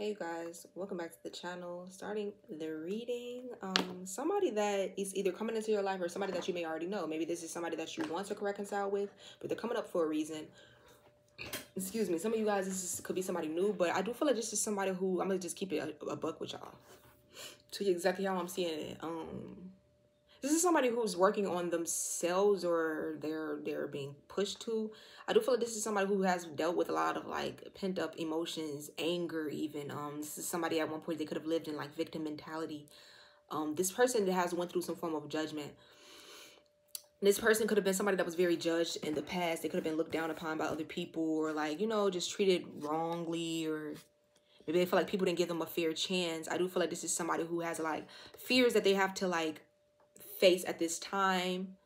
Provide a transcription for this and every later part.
Hey guys, welcome back to the channel. Starting the reading, um, somebody that is either coming into your life or somebody that you may already know. Maybe this is somebody that you want to reconcile with, but they're coming up for a reason. Excuse me. Some of you guys, this is, could be somebody new, but I do feel like this is somebody who I'm gonna just keep it a, a buck with y'all. To you exactly how I'm seeing it. Um, this is somebody who's working on themselves or they're they're being pushed to. I do feel like this is somebody who has dealt with a lot of like pent up emotions anger even. Um this is somebody at one point they could have lived in like victim mentality. Um this person that has went through some form of judgment. This person could have been somebody that was very judged in the past. They could have been looked down upon by other people or like you know just treated wrongly or maybe they feel like people didn't give them a fair chance. I do feel like this is somebody who has like fears that they have to like face at this time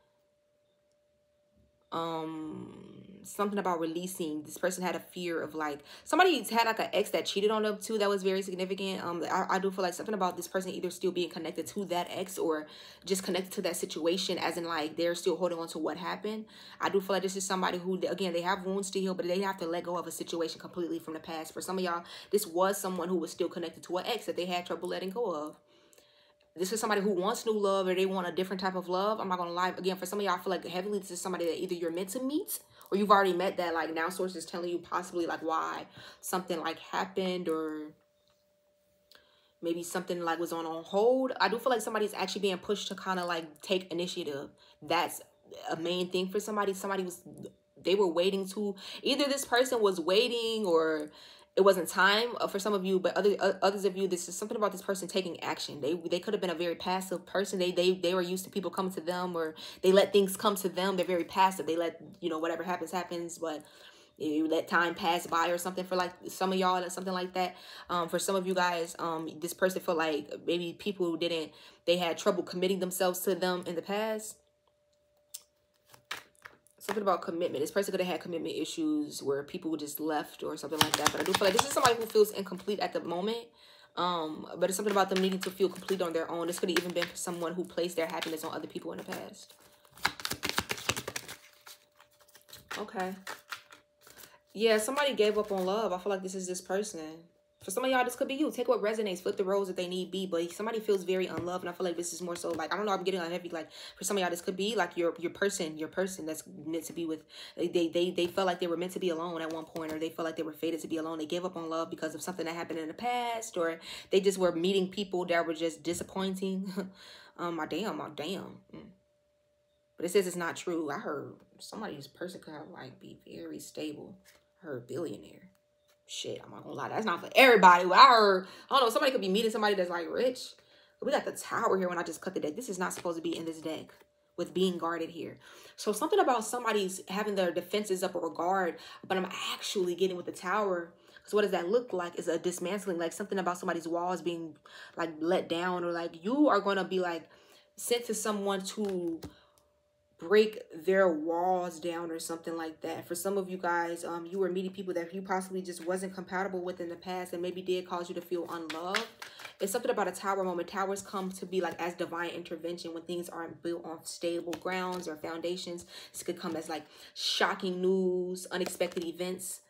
um something about releasing. This person had a fear of like somebody had like an ex that cheated on them too that was very significant. Um I, I do feel like something about this person either still being connected to that ex or just connected to that situation as in like they're still holding on to what happened. I do feel like this is somebody who again they have wounds to heal but they have to let go of a situation completely from the past. For some of y'all this was someone who was still connected to an ex that they had trouble letting go of this is somebody who wants new love or they want a different type of love. I'm not gonna lie. Again, for some of y'all, I feel like heavily this is somebody that either you're meant to meet or you've already met that like now source is telling you possibly like why something like happened or maybe something like was on on hold. I do feel like somebody's actually being pushed to kind of like take initiative. That's a main thing for somebody. Somebody was they were waiting to either this person was waiting or it wasn't time uh, for some of you but other uh, others of you this is something about this person taking action. They they could have been a very passive person. They they they were used to people coming to them or they let things come to them. They're very passive. They let you know whatever happens happens but you let time pass by or something for like some of y'all or something like that. Um for some of you guys um this person felt like maybe people didn't they had trouble committing themselves to them in the past something about commitment. This person could have had commitment issues where people just left or something like that. But I do feel like this is somebody who feels incomplete at the moment. Um, but it's something about them needing to feel complete on their own. This could have even been for someone who placed their happiness on other people in the past. Okay. Yeah, somebody gave up on love. I feel like this is this person. For some of y'all, this could be you. Take what resonates, flip the roles that they need be. But somebody feels very unloved, and I feel like this is more so like I don't know. I'm getting on heavy. Like for some of y'all, this could be like your your person, your person that's meant to be with. They they they felt like they were meant to be alone at one point, or they felt like they were fated to be alone. They gave up on love because of something that happened in the past, or they just were meeting people that were just disappointing. um, my damn, my damn. Mm. But it says it's not true. I heard somebody's person could have like be very stable. I heard billionaire shit, I'm not gonna lie, that's not for everybody. I heard, I don't know, somebody could be meeting somebody that's like rich. We got the tower here when I just cut the deck. This is not supposed to be in this deck with being guarded here. So something about somebody's having their defenses up or guard, but I'm actually getting with the tower. So what does that look like? Is a dismantling, like something about somebody's walls being like let down or like you are going to be like sent to someone to break their walls down or something like that. For some of you guys, um, you were meeting people that you possibly just wasn't compatible with in the past and maybe did cause you to feel unloved. It's something about a tower moment. Towers come to be like as divine intervention when things aren't built on stable grounds or foundations. This could come as like shocking news, unexpected events.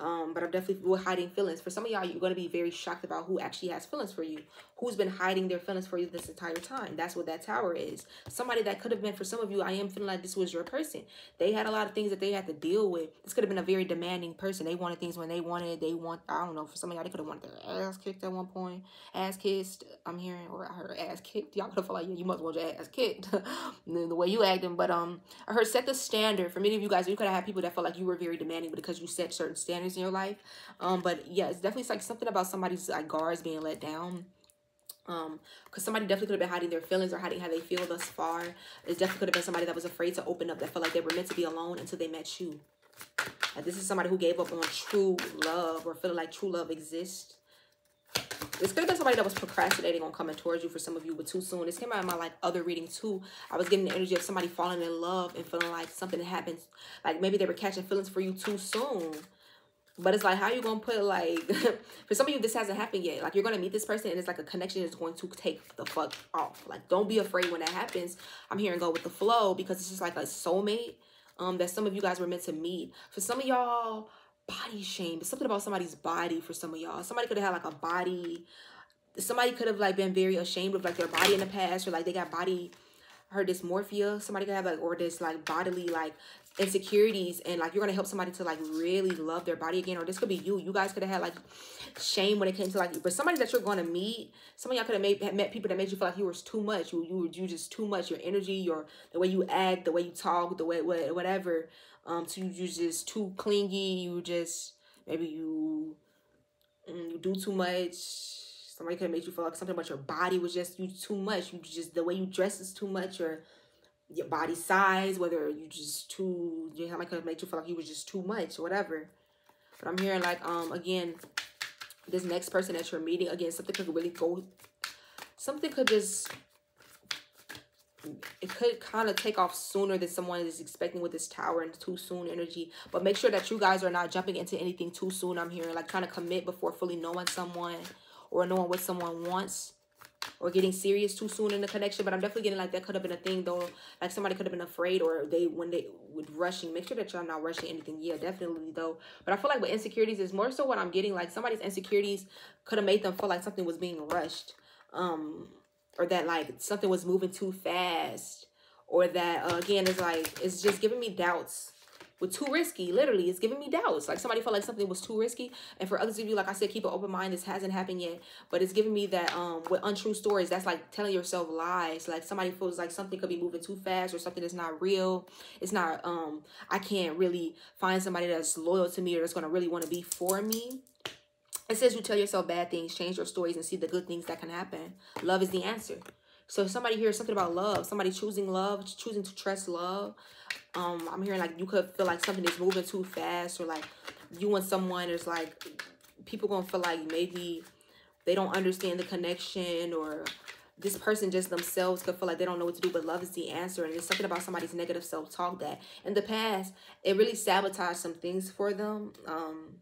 Um, but I'm definitely hiding feelings. For some of y'all, you're going to be very shocked about who actually has feelings for you. Who's been hiding their feelings for you this entire time. That's what that tower is. Somebody that could have been, for some of you, I am feeling like this was your person. They had a lot of things that they had to deal with. This could have been a very demanding person. They wanted things when they wanted. They want, I don't know, for some of y'all, they could have wanted their ass kicked at one point. Ass kissed, I'm hearing, or I heard ass kicked. Y'all could have felt like, yeah, you must want your ass kicked. the way you acting. But um, I heard set the standard. For many of you guys, you could have had people that felt like you were very demanding because you set certain standards in your life. Um, but yeah, it's definitely like something about somebody's like guards being let down. Um, because somebody definitely could have been hiding their feelings or hiding how they feel thus far. It definitely could have been somebody that was afraid to open up, that felt like they were meant to be alone until they met you. Like this is somebody who gave up on true love or feeling like true love exists. This could have been somebody that was procrastinating on coming towards you for some of you, but too soon. This came out in my like other reading too. I was getting the energy of somebody falling in love and feeling like something happens. Like maybe they were catching feelings for you too soon. But it's like, how you gonna put like, for some of you, this hasn't happened yet. Like you're gonna meet this person and it's like a connection is going to take the fuck off. Like don't be afraid when that happens. I'm here and go with the flow because it's just like a soulmate um, that some of you guys were meant to meet. For some of y'all, body shame. It's something about somebody's body for some of y'all. Somebody could have had like a body. Somebody could have like been very ashamed of like their body in the past or like they got body her dysmorphia. Somebody could have like or this like bodily like insecurities and like you're gonna help somebody to like really love their body again or this could be you. You guys could have had like shame when it came to like but somebody that you're gonna meet some of y'all could have met people that made you feel like you were too much. You you were you just too much. Your energy your the way you act the way you talk the way whatever um so you just too clingy. You just maybe you mm, you do too much. Somebody could have made you feel like something about your body was just you too much. You just the way you dress is too much or your body size, whether you just too, you know, could make you feel like you was just too much or whatever. But I'm hearing like, um, again, this next person that you're meeting, again, something could really go, something could just, it could kind of take off sooner than someone is expecting with this tower and too soon energy. But make sure that you guys are not jumping into anything too soon. I'm hearing like kind of commit before fully knowing someone or knowing what someone wants or getting serious too soon in the connection. But I'm definitely getting like that could have been a thing though. Like somebody could have been afraid or they when they with rushing. Make sure that y'all not rushing anything. Yeah, definitely though. But I feel like with insecurities is more so what I'm getting. Like somebody's insecurities could have made them feel like something was being rushed. Um or that like something was moving too fast. Or that uh, again is like it's just giving me doubts with too risky. Literally, it's giving me doubts. Like somebody felt like something was too risky. And for others of you, like I said, keep an open mind. This hasn't happened yet. But it's giving me that um with untrue stories, that's like telling yourself lies. Like somebody feels like something could be moving too fast or something that's not real. It's not um I can't really find somebody that's loyal to me or that's gonna really want to be for me. It says you tell yourself bad things, change your stories, and see the good things that can happen. Love is the answer. So somebody hears something about love, somebody choosing love, choosing to trust love, um i'm hearing like you could feel like something is moving too fast or like you and someone is like people gonna feel like maybe they don't understand the connection or this person just themselves could feel like they don't know what to do but love is the answer. And it's something about somebody's negative self-talk that in the past it really sabotaged some things for them um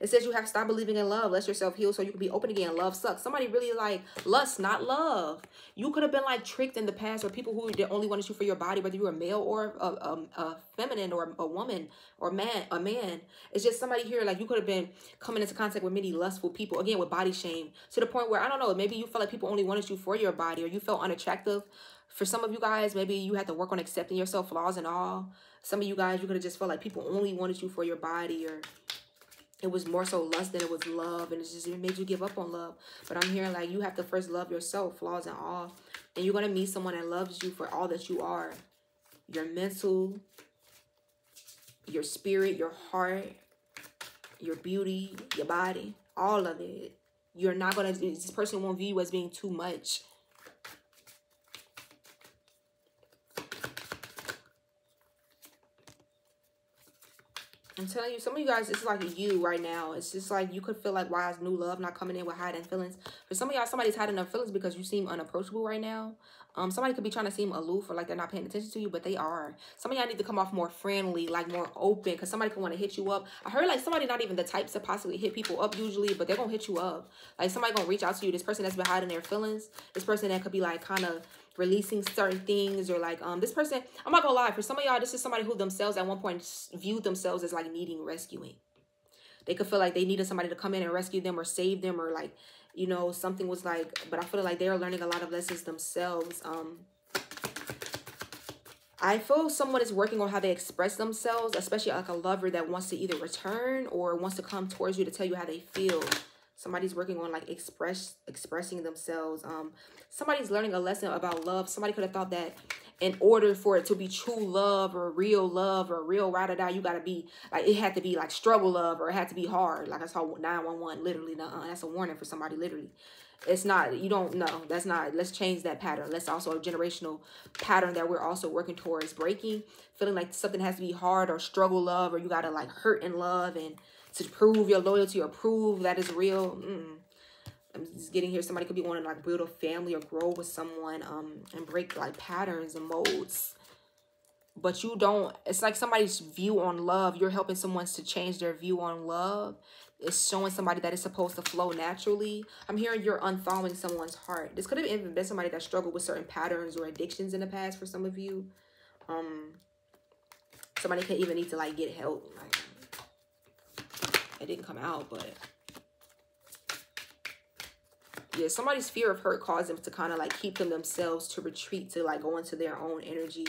it says you have to stop believing in love. Let yourself heal so you can be open again. Love sucks. Somebody really like lust, not love. You could have been like tricked in the past or people who only wanted you for your body, whether you were male or a, a, a feminine or a woman or man, a man. It's just somebody here like you could have been coming into contact with many lustful people, again, with body shame to the point where, I don't know, maybe you felt like people only wanted you for your body or you felt unattractive. For some of you guys, maybe you had to work on accepting yourself, flaws and all. Some of you guys, you could have just felt like people only wanted you for your body or it was more so lust than it was love and it just it made you give up on love. But i'm hearing like you have to first love yourself flaws and all. And you're gonna meet someone that loves you for all that you are. Your mental your spirit your heart your beauty your body all of it. You're not gonna this person won't view you as being too much I'm telling you, some of you guys, it's like you right now. It's just like you could feel like, why is new love not coming in with hiding feelings? For some of y'all, somebody's hiding their feelings because you seem unapproachable right now. Um, somebody could be trying to seem aloof or like they're not paying attention to you, but they are. Some of y'all need to come off more friendly, like more open, because somebody could want to hit you up. I heard like somebody not even the types to possibly hit people up usually, but they're to hit you up. Like somebody to reach out to you. This person that's been hiding their feelings. This person that could be like kind of releasing certain things or like um this person i'm not gonna lie for some of y'all this is somebody who themselves at one point viewed themselves as like needing rescuing. They could feel like they needed somebody to come in and rescue them or save them or like you know something was like but i feel like they're learning a lot of lessons themselves um. I feel someone is working on how they express themselves, especially like a lover that wants to either return or wants to come towards you to tell you how they feel somebody's working on like express expressing themselves um somebody's learning a lesson about love. Somebody could have thought that in order for it to be true love or real love or real ride or die you got to be like it had to be like struggle love or it had to be hard. Like i saw 911 literally that's a warning for somebody literally. It's not you don't know that's not let's change that pattern. That's also a generational pattern that we're also working towards breaking. Feeling like something has to be hard or struggle love or you gotta like hurt in love and to prove your loyalty or prove that is real. Mm. I'm just getting here. Somebody could be wanting to like build a family or grow with someone um, and break like patterns and modes. But you don't, it's like somebody's view on love. You're helping someone to change their view on love. It's showing somebody that it's supposed to flow naturally. I'm hearing you're unthawing someone's heart. This could have even been somebody that struggled with certain patterns or addictions in the past for some of you. Um, somebody could even need to like get help. It didn't come out, but yeah, somebody's fear of hurt caused them to kind of like keep them themselves to retreat, to like go into their own energy.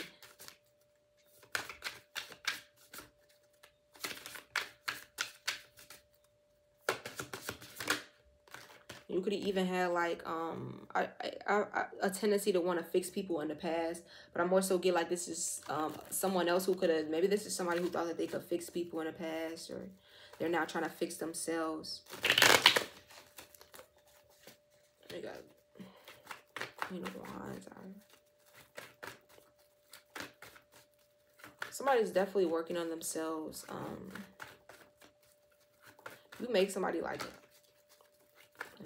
You could even have like um I, I, I, a tendency to want to fix people in the past, but I more so get like this is um someone else who could have maybe this is somebody who thought that they could fix people in the past or they're now trying to fix themselves. They got Queen of Wands. Somebody's definitely working on themselves. Um, you make somebody like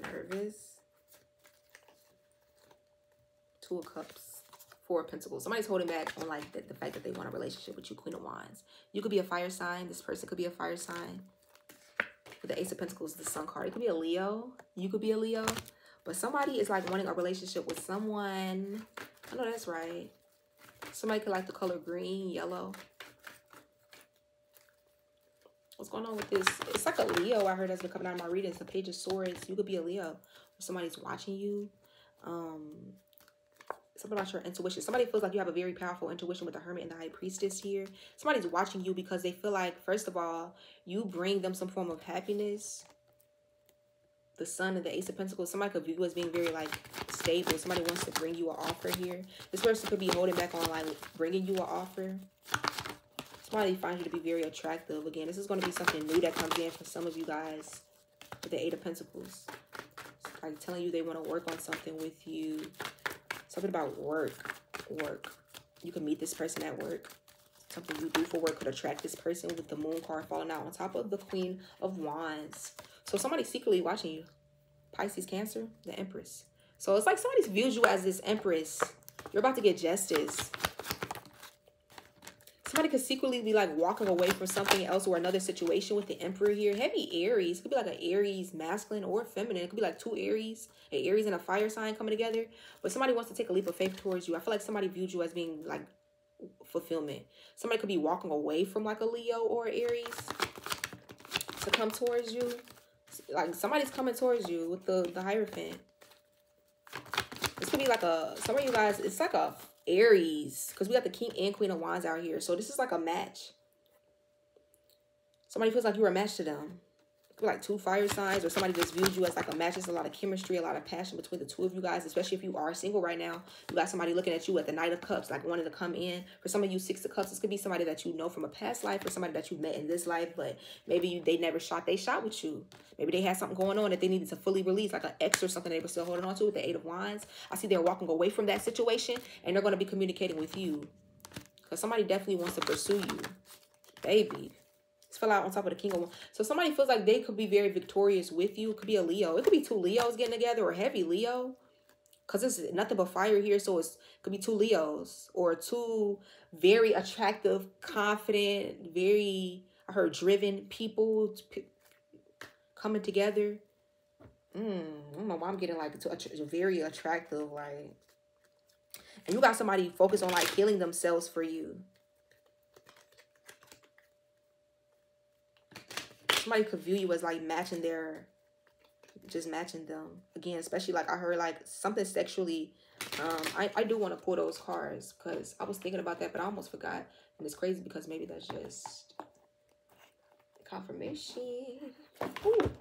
nervous. Two of Cups. Four of Pentacles. Somebody's holding back on like the, the fact that they want a relationship with you, Queen of Wands. You could be a fire sign. This person could be a fire sign. The Ace of Pentacles, the Sun card. It could be a Leo. You could be a Leo. But somebody is like wanting a relationship with someone. I know that's right. Somebody could like the color green, yellow. What's going on with this? It's like a Leo I heard that's been coming out of my reading. It's a page of swords. You could be a Leo. Somebody's watching you. Um, something about your intuition. Somebody feels like you have a very powerful intuition with the Hermit and the High Priestess here. Somebody's watching you because they feel like, first of all, you bring them some form of happiness. The Sun and the Ace of Pentacles. Somebody could view as being very, like, stable. Somebody wants to bring you an offer here. This person could be holding back on, like, bringing you an offer. Somebody finds you to be very attractive. Again, this is going to be something new that comes in for some of you guys with the Eight of Pentacles. Like telling you they want to work on something with you. Something about work. Work. You can meet this person at work. Something you do for work could attract this person with the moon card falling out on top of the Queen of Wands. So somebody secretly watching you. Pisces, Cancer, the Empress. So it's like somebody views you as this Empress. You're about to get justice somebody could secretly be like walking away from something else or another situation with the emperor here. Heavy Aries. Could be like an Aries masculine or feminine. It could be like two Aries, an Aries and a fire sign coming together. But somebody wants to take a leap of faith towards you. I feel like somebody viewed you as being like fulfillment. Somebody could be walking away from like a Leo or Aries to come towards you. Like somebody's coming towards you with the, the Hierophant. This could be like a, some of you guys, it's like a Aries. Because we got the King and Queen of Wands out here. So this is like a match. Somebody feels like you're a match to them. Like two fire signs or somebody just views you as like a match. There's a lot of chemistry, a lot of passion between the two of you guys, especially if you are single right now. You got somebody looking at you at the Knight of Cups, like wanting to come in. For some of you, Six of Cups, this could be somebody that you know from a past life or somebody that you met in this life, but maybe you, they never shot they shot with you. Maybe they had something going on that they needed to fully release, like an ex or something they were still holding on to with the Eight of Wands. I see they're walking away from that situation and they're going to be communicating with you. Because somebody definitely wants to pursue you. Baby. Fell out on top of the King of Wands. So somebody feels like they could be very victorious with you. It could be a Leo. It could be two Leos getting together or heavy Leo. Because it's nothing but fire here. So it could be two Leos or two very attractive, confident, very, I heard, driven people coming together. Mm, I don't know why I'm getting like very attractive, like, and you got somebody focused on like healing themselves for you. Somebody could view you as like matching their, just matching them. Again, especially like I heard like something sexually. Um, I, I do want to pull those cards because I was thinking about that, but I almost forgot. And it's crazy because maybe that's just confirmation. Ooh.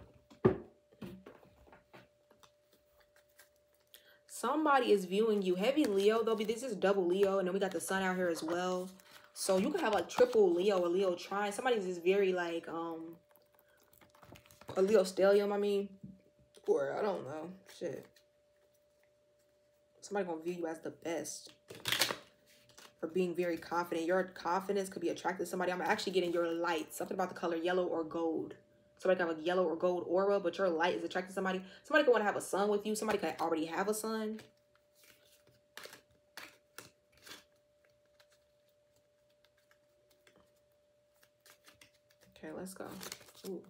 Somebody is viewing you. Heavy Leo, though. This is double Leo. And then we got the sun out here as well. So you can have like triple Leo or Leo trine. Somebody's just very like, um, a Leo stellium, I mean. Or, I don't know. Shit. Somebody gonna view you as the best for being very confident. Your confidence could be attracted to somebody. I'm actually getting your light. Something about the color yellow or gold. Somebody can have a yellow or gold aura, but your light is attracted to somebody. Somebody could want to have a son with you. Somebody could already have a son. Okay, let's go. Ooh.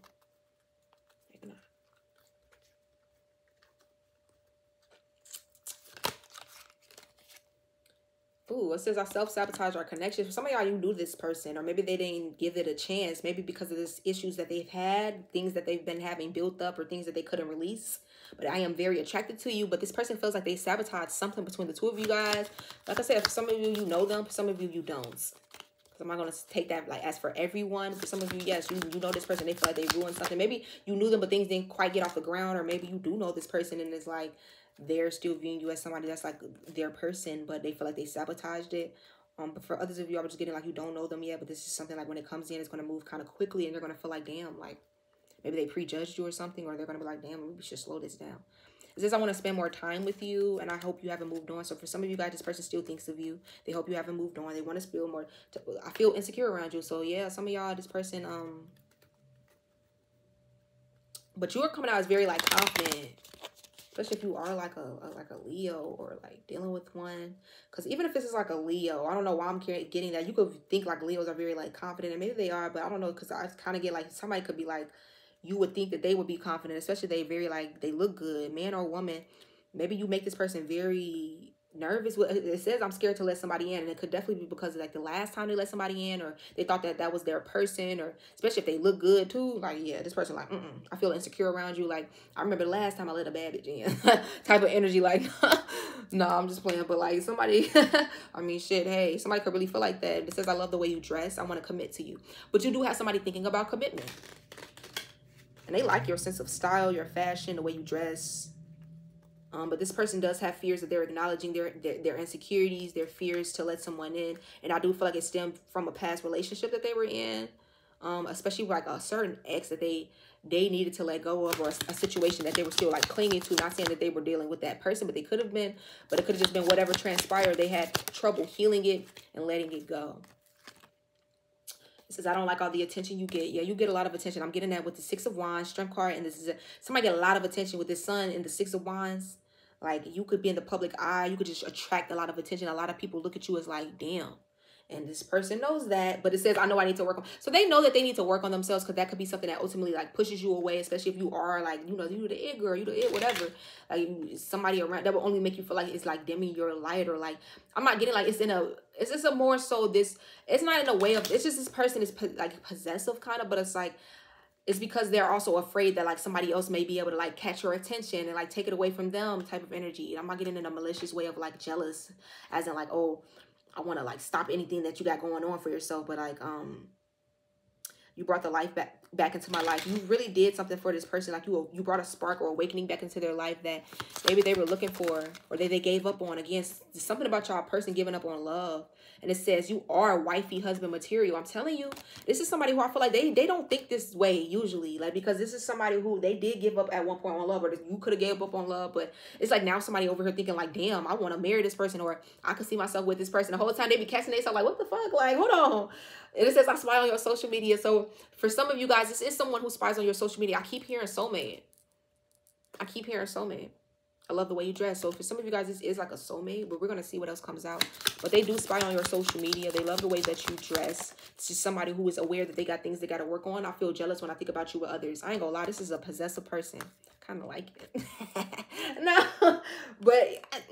Ooh, it says I self-sabotage our connection. For some of y'all, you knew this person, or maybe they didn't give it a chance. Maybe because of this issues that they've had, things that they've been having built up, or things that they couldn't release. But I am very attracted to you. But this person feels like they sabotage something between the two of you guys. Like I said, for some of you, you know them. For some of you, you don't. Because I'm not going to take that like as for everyone. For some of you, yes, you, you know this person. They feel like they ruined something. Maybe you knew them, but things didn't quite get off the ground. Or maybe you do know this person and it's like they're still viewing you as somebody that's like their person, but they feel like they sabotaged it. Um, but for others of you, I'm just getting like you don't know them yet, but this is something like when it comes in, it's gonna move kind of quickly, and they're gonna feel like, damn, like maybe they prejudged you or something, or they're gonna be like, damn, maybe we should slow this down. It says I want to spend more time with you, and I hope you haven't moved on. So for some of you guys, this person still thinks of you. They hope you haven't moved on. They want to feel more. I feel insecure around you. So yeah, some of y'all, this person, um, but you are coming out as very like confident especially if you are like a, a, like a leo or like dealing with one. Because even if this is like a leo i don't know why i'm getting that. You could think like leos are very like confident and maybe they are but i don't know because i kind of get like somebody could be like you would think that they would be confident especially they very like they look good man or woman. Maybe you make this person very nervous it says i'm scared to let somebody in and it could definitely be because of like the last time they let somebody in or they thought that that was their person or especially if they look good too like yeah this person like mm -mm, i feel insecure around you. Like i remember the last time i let a bad bitch in type of energy like no i'm just playing but like somebody i mean shit hey somebody could really feel like that. It says i love the way you dress. I want to commit to you. But you do have somebody thinking about commitment. And they like your sense of style your fashion the way you dress um, but this person does have fears that they're acknowledging their, their, their insecurities, their fears to let someone in. And I do feel like it stemmed from a past relationship that they were in, um, especially like a certain ex that they they needed to let go of or a, a, situation that they were still like clinging to. Not saying that they were dealing with that person, but they could have been. But it could have just been whatever transpired. They had trouble healing it and letting it go. It says, I don't like all the attention you get. Yeah, you get a lot of attention. I'm getting that with the Six of Wands, Strength card, and this is a, somebody get a lot of attention with this Sun and the Six of Wands. Like you could be in the public eye. You could just attract a lot of attention. A lot of people look at you as like, damn. And this person knows that, but it says, I know I need to work on. So they know that they need to work on themselves because that could be something that ultimately like pushes you away, especially if you are like, you know, you the it girl, you the it, whatever. Like somebody around that will only make you feel like it's like dimming your light or like, I'm not getting like it's in a, it's just a more so this, it's not in a way of, it's just this person is like possessive kind of, but it's like, it's because they're also afraid that like somebody else may be able to like catch your attention and like take it away from them type of energy. I'm not getting in a malicious way of like jealous as in like, oh, I want to like stop anything that you got going on for yourself. But like, um, you brought the life back back into my life. You really did something for this person. Like you you brought a spark or awakening back into their life that maybe they were looking for or they, they gave up on. Again, something about y'all person giving up on love. And it says you are wifey husband material. I'm telling you, this is somebody who I feel like they, they don't think this way usually. Like because this is somebody who they did give up at one point on love or you could have gave up on love. But it's like now somebody over here thinking like, damn, I want to marry this person or I could see myself with this person. The whole time they be catching themselves like, what the fuck? Like, hold on. And it says I spy on your social media. So for some of you guys, this is someone who spies on your social media. I keep hearing soulmate. I keep hearing soulmate. I love the way you dress. So for some of you guys, this is like a soulmate, but we're going to see what else comes out. But they do spy on your social media. They love the way that you dress. It's just somebody who is aware that they got things they got to work on. I feel jealous when I think about you with others. I ain't going to lie. This is a possessive person. kind of like it. no, but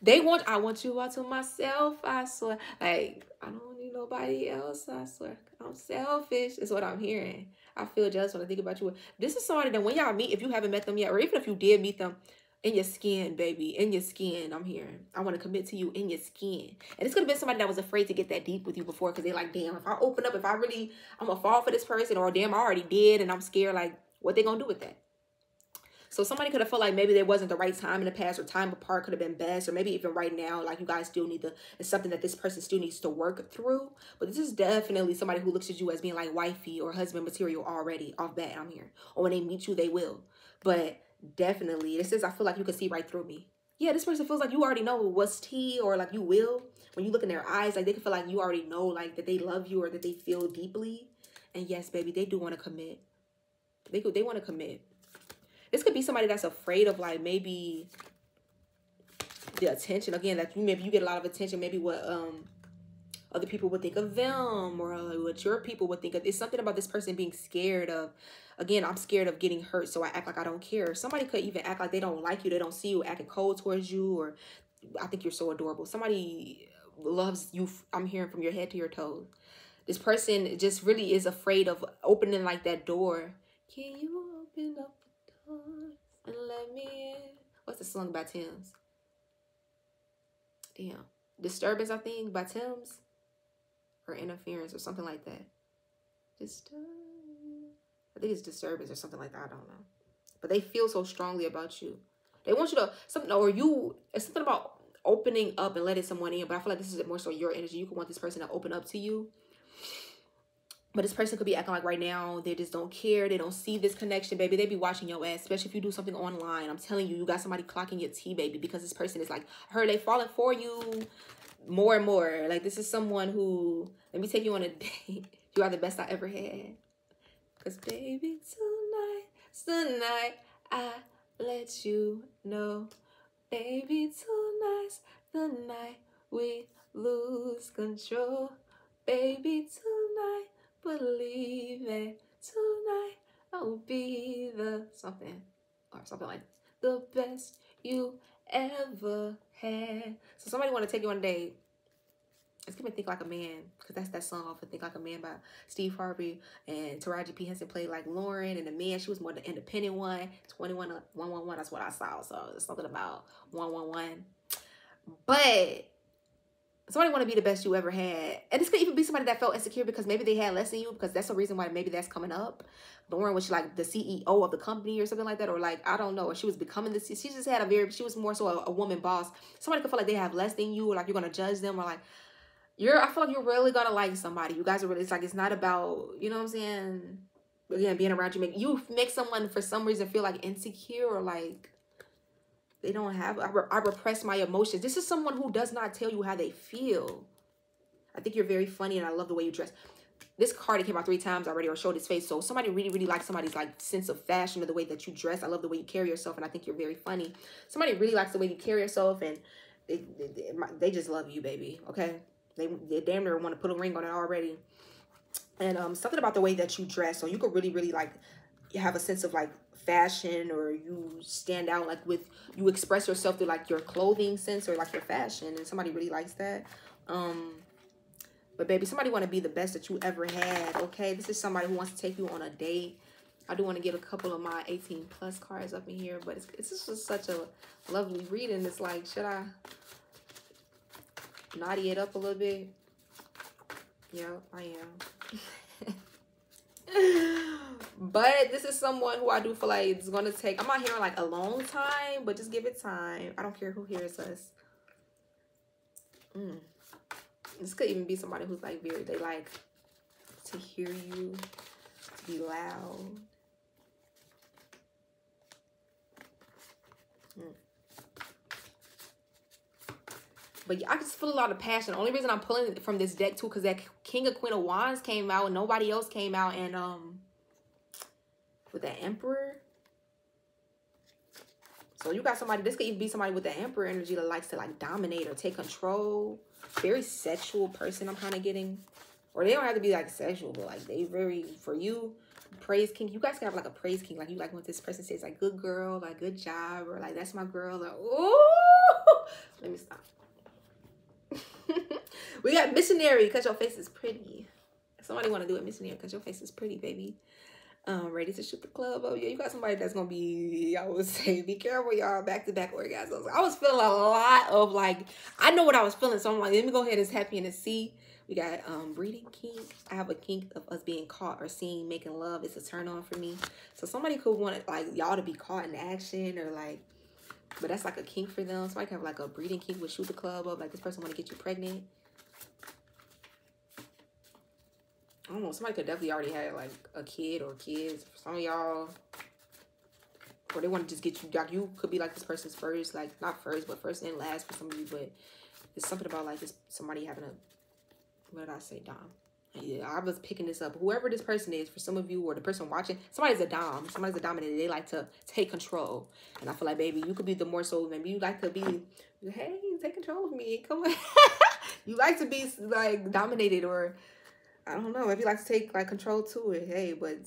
they want, I want you all to myself. I swear. Like, I don't need nobody else. I swear. I'm selfish. Is what I'm hearing. I feel jealous when I think about you. This is somebody that when y'all meet, if you haven't met them yet, or even if you did meet them, in your skin, baby, in your skin. I'm hearing. I want to commit to you in your skin. And it's gonna be somebody that was afraid to get that deep with you before, because they're like, damn, if I open up, if I really, I'm gonna fall for this person, or damn, I already did, and I'm scared. Like, what they gonna do with that? So somebody could have felt like maybe there wasn't the right time in the past or time apart could have been best or maybe even right now like you guys still need to it's something that this person still needs to work through. But this is definitely somebody who looks at you as being like wifey or husband material already off bat I'm here. Or when they meet you they will. But definitely This is, I feel like you can see right through me. Yeah, this person feels like you already know what's tea or like you will. When you look in their eyes, like they can feel like you already know like that they love you or that they feel deeply. And yes, baby, they do want to commit. They could, they want to commit. This could be somebody that's afraid of like maybe the attention again that you maybe you get a lot of attention maybe what um other people would think of them or what your people would think of it's something about this person being scared of again i'm scared of getting hurt so i act like i don't care somebody could even act like they don't like you they don't see you acting cold towards you or i think you're so adorable somebody loves you. I'm hearing from your head to your toes. This person just really is afraid of opening like that door. Can you open up the door and let me in? What's the song by Tems? Damn. Disturbance, I think, by Tems. Or interference or something like that. Disturb. Uh, I think it's disturbance or something like that. I don't know. But they feel so strongly about you. They want you to something or you it's something about opening up and letting someone in. But I feel like this is more so your energy. You can want this person to open up to you. But this person could be acting like right now they just don't care. They don't see this connection, baby. They be watching your ass, especially if you do something online. I'm telling you, you got somebody clocking your tea, baby, because this person is like, her, they falling for you more and more. Like this is someone who, let me take you on a date. You are the best I ever had. Cause baby, tonight, tonight, I let you know. Baby, tonight's the night we lose control. Baby, tonight, believe it. Tonight, I'll be the something or something like the best you ever So somebody want to take you on a date it's gonna Think Like a Man, because that's that song off of Think Like a Man by Steve Harvey and Taraji P. Henson played like Lauren and the man, she was more the independent one. 21 uh, 111, that's what I saw. So it's something about 111. But somebody want to be the best you ever had. And this could even be somebody that felt insecure because maybe they had less than you, because that's the reason why maybe that's coming up. Lauren was like the CEO of the company or something like that, or like I don't know, or she was becoming this. She just had a very, she was more so a, a woman boss. Somebody could feel like they have less than you, or like you're gonna judge them, or like you're I feel like you're really gonna like somebody. You guys are really it's like it's not about, you know what I'm saying? Again, being around you make you make someone for some reason feel like insecure or like they don't have I, re, I repress my emotions. This is someone who does not tell you how they feel. I think you're very funny and I love the way you dress. This card came out three times already or showed his face. So somebody really, really likes somebody's like sense of fashion or the way that you dress. I love the way you carry yourself and I think you're very funny. Somebody really likes the way you carry yourself and they, they, they just love you, baby. Okay? They, they damn near want to put a ring on it already. And um, something about the way that you dress. So you could really, really like have a sense of like fashion or you stand out like with you express yourself through like your clothing sense or like your fashion and somebody really likes that um but baby somebody want to be the best that you ever had okay this is somebody who wants to take you on a date i do want to get a couple of my 18 plus cards up in here but it's, it's just such a lovely reading it's like should i naughty it up a little bit. Yeah, I am. but this is someone who I do feel like it's to take, I'm not hearing like a long time, but just give it time. I don't care who hears us. Mm. This could even be somebody who's like very, they like to hear you, to be loud. Mm. But I just feel a lot of passion. The only reason I'm pulling from this deck too, because that King of Queen of Wands came out and nobody else came out. And um, with the Emperor. So you got somebody, this could even be somebody with the Emperor energy that likes to like dominate or take control. Very sexual person I'm kind of getting. Or they don't have to be like sexual, but like they very, for you, praise kink. You guys can have like a praise kink. Like you like when this person says like good girl, like good job, or like that's my girl. Like, oh, let me stop. we got missionary because your face is pretty. Somebody want to do it missionary because your face is pretty, baby. Um, ready to shoot the club. Oh yeah, you got somebody that's gonna be. I would say, be careful, y'all. Back to back orgasms. I was feeling a lot of like, I know what I was feeling, so I'm like, let me go ahead and happy and see. We got um breeding kink. I have a kink of us being caught or seen making love. It's a turn on for me. So somebody could want like y'all to be caught in action or like but that's like a kink for them. So I can have like a breeding kink with shoot the club up. Like this person want to get you pregnant. I don't know. Somebody could definitely already have like a kid or kids. Some of y'all, or they want to just get you. Like you could be like this person's first, like not first, but first and last for some of you. But it's something about like this somebody having a. What did I say, Dom? Yeah, I was picking this up. Whoever this person is, for some of you or the person watching, somebody's a dom. Somebody's a dominator. They like to take control. And I feel like, baby, you could be the more so. Maybe you like to be, hey, take control of me. Come on. you like to be like dominated or, I don't know. If you like to take like control to it, hey, but.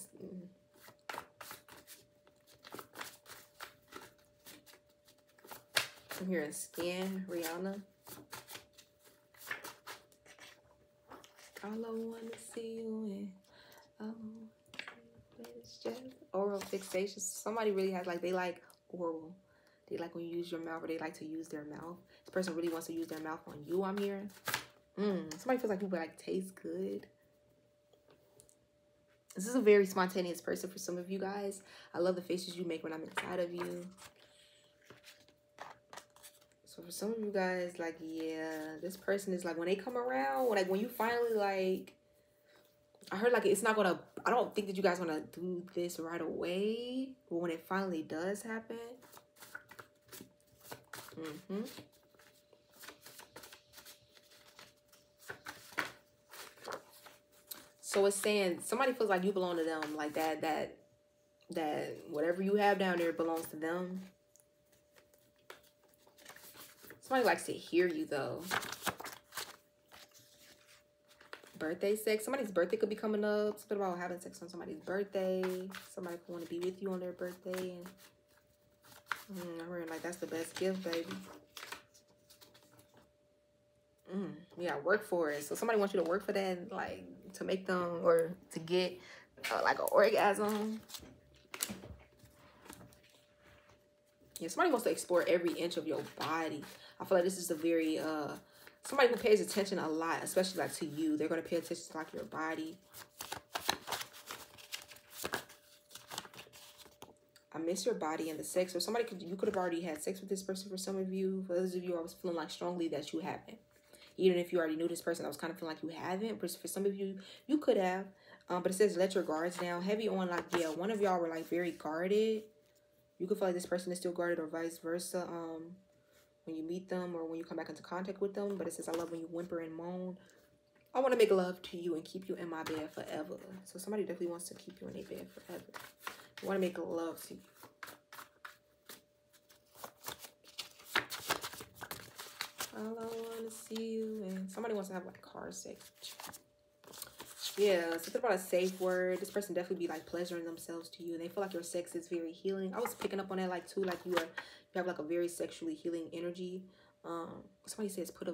I'm hearing skin, Rihanna. All I want to see you in. Oh, it's just oral fixation. Somebody really has like, they like oral. They like when you use your mouth or they like to use their mouth. Person really wants to use their mouth on you, I'm hearing. Mm, somebody feels like you like taste good. This is a very spontaneous person for some of you guys. I love the faces you make when I'm inside of you. So for some of you guys, like, yeah, this person is like, when they come around, like, when you finally, like, I heard, like, it's not gonna, I don't think that you guys wanna do this right away. But when it finally does happen, mm-hmm. So it's saying somebody feels like you belong to them, like that, that, that whatever you have down there belongs to them. Somebody likes to hear you though. Birthday sex. Somebody's birthday could be coming up. Something about having sex on somebody's birthday. Somebody could want to be with you on their birthday. And mm, I'm like that's the best gift, baby. Mm, yeah, work for it. So somebody wants you to work for that, like to make them or to get uh, like an orgasm. Yeah, somebody wants to explore every inch of your body. I feel like this is a very uh somebody who pays attention a lot, especially like to you. They're gonna pay attention to like your body. I miss your body and the sex. Or somebody could you could have already had sex with this person for some of you. For those of you, I was feeling like strongly that you haven't. Even if you already knew this person, I was kind of feeling like you haven't. But for some of you, you could have. Um, but it says let your guards down. Heavy on like, yeah, one of y'all were like very guarded. You could feel like this person is still guarded or vice versa. Um, when you meet them or when you come back into contact with them. But it says, I love when you whimper and moan. I want to make love to you and keep you in my bed forever. So somebody definitely wants to keep you in their bed forever. I want to make love to you. I want to see you and somebody wants to have like car sex. Yeah, something about a safe word. This person definitely be like pleasuring themselves to you. And they feel like your sex is very healing. I was picking up on that like too, like you are you have like a very sexually healing energy. Um, somebody says put a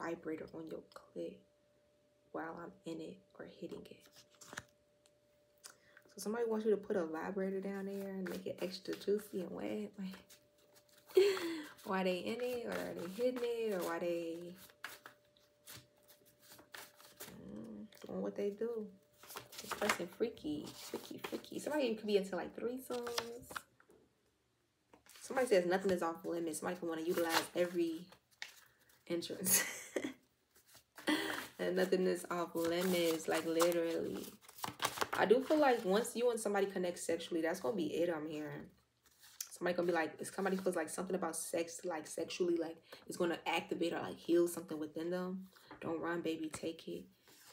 vibrator on your clit while I'm in it or hitting it. So somebody wants you to put a vibrator down there and make it extra juicy and wet. why they in it or are they hitting it or why they mm, what they do. This person freaky, freaky, freaky. Somebody could be into like threesomes. Somebody says nothing is off limits. Somebody can want to utilize every entrance. and nothing is off limits, like literally. I do feel like once you and somebody connect sexually, that's gonna be it. I'm hearing. Somebody gonna be like, if somebody feels like something about sex, like sexually, like it's gonna activate or like heal something within them. Don't run, baby. Take it.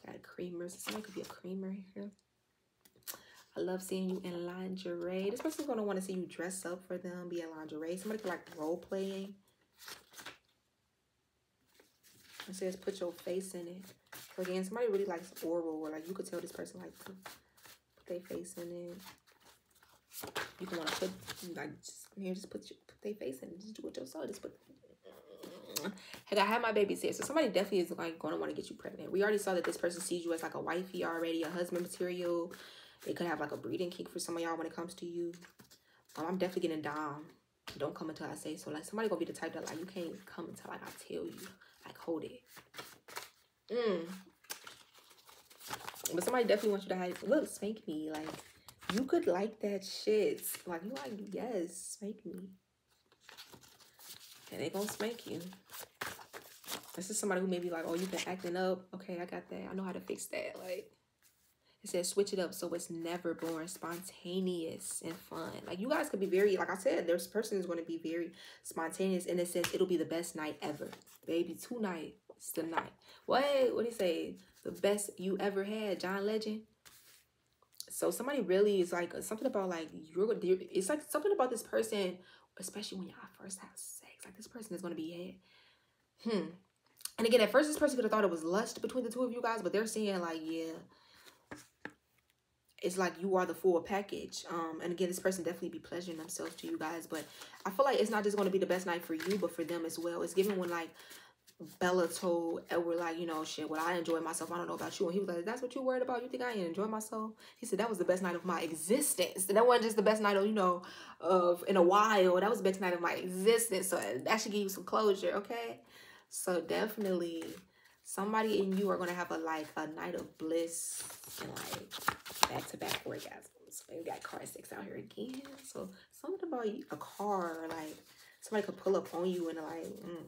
Got a creamer. So somebody could be a creamer here. I love seeing you in lingerie. This person's to want to see you dress up for them, be in lingerie. Somebody could like role playing. It says put your face in it. So again, somebody really likes oral or like you could tell this person like put their face in it. You can want to put like just here, just put your, put their face in. Just do it yourself. Just put Heck, I have my babies here. So somebody definitely is like going to want to get you pregnant. We already saw that this person sees you as like a wifey already, a husband material. It could have like a breeding kink for some of y'all when it comes to you. Um, I'm definitely getting down. Don't come until I say so. Like somebody gonna be the type that like you can't come until like I tell you. Like hold it. Mm. But somebody definitely wants you to have look, spank me. Like you could like that shit. Like you like, yes, spank me. And they gonna spank you. This is somebody who may be like, oh, you've been acting up. Okay, I got that. I know how to fix that. Like it says switch it up so it's never boring, spontaneous and fun. Like you guys could be very, like I said, this person is going to be very spontaneous and it says it'll be the best night ever. Baby, two nights the night. What? What do you say? The best you ever had, John Legend. So somebody really is like something about like you're it's like something about this person, especially when y'all first have sex. Like this person is gonna be it. Hmm. And again, at first this person could have thought it was lust between the two of you guys, but they're seeing like, yeah, it's like you are the full package. Um, and again, this person definitely be pleasuring themselves to you guys. But I feel like it's not just going to be the best night for you, but for them as well. It's given when like Bella told Edward, like, you know, shit, well, I enjoy myself. I don't know about you. And he was like, that's what you worried about? You think I enjoy myself? He said, that was the best night of my existence. And that wasn't just the best night of, you know, of in a while. That was the best night of my existence. So that should give you some closure, okay? So definitely somebody in you are going to have a, like, a night of bliss and, like, back-to-back orgasms. We got car six out here again. So something about a car, like, somebody could pull up on you and, like, mm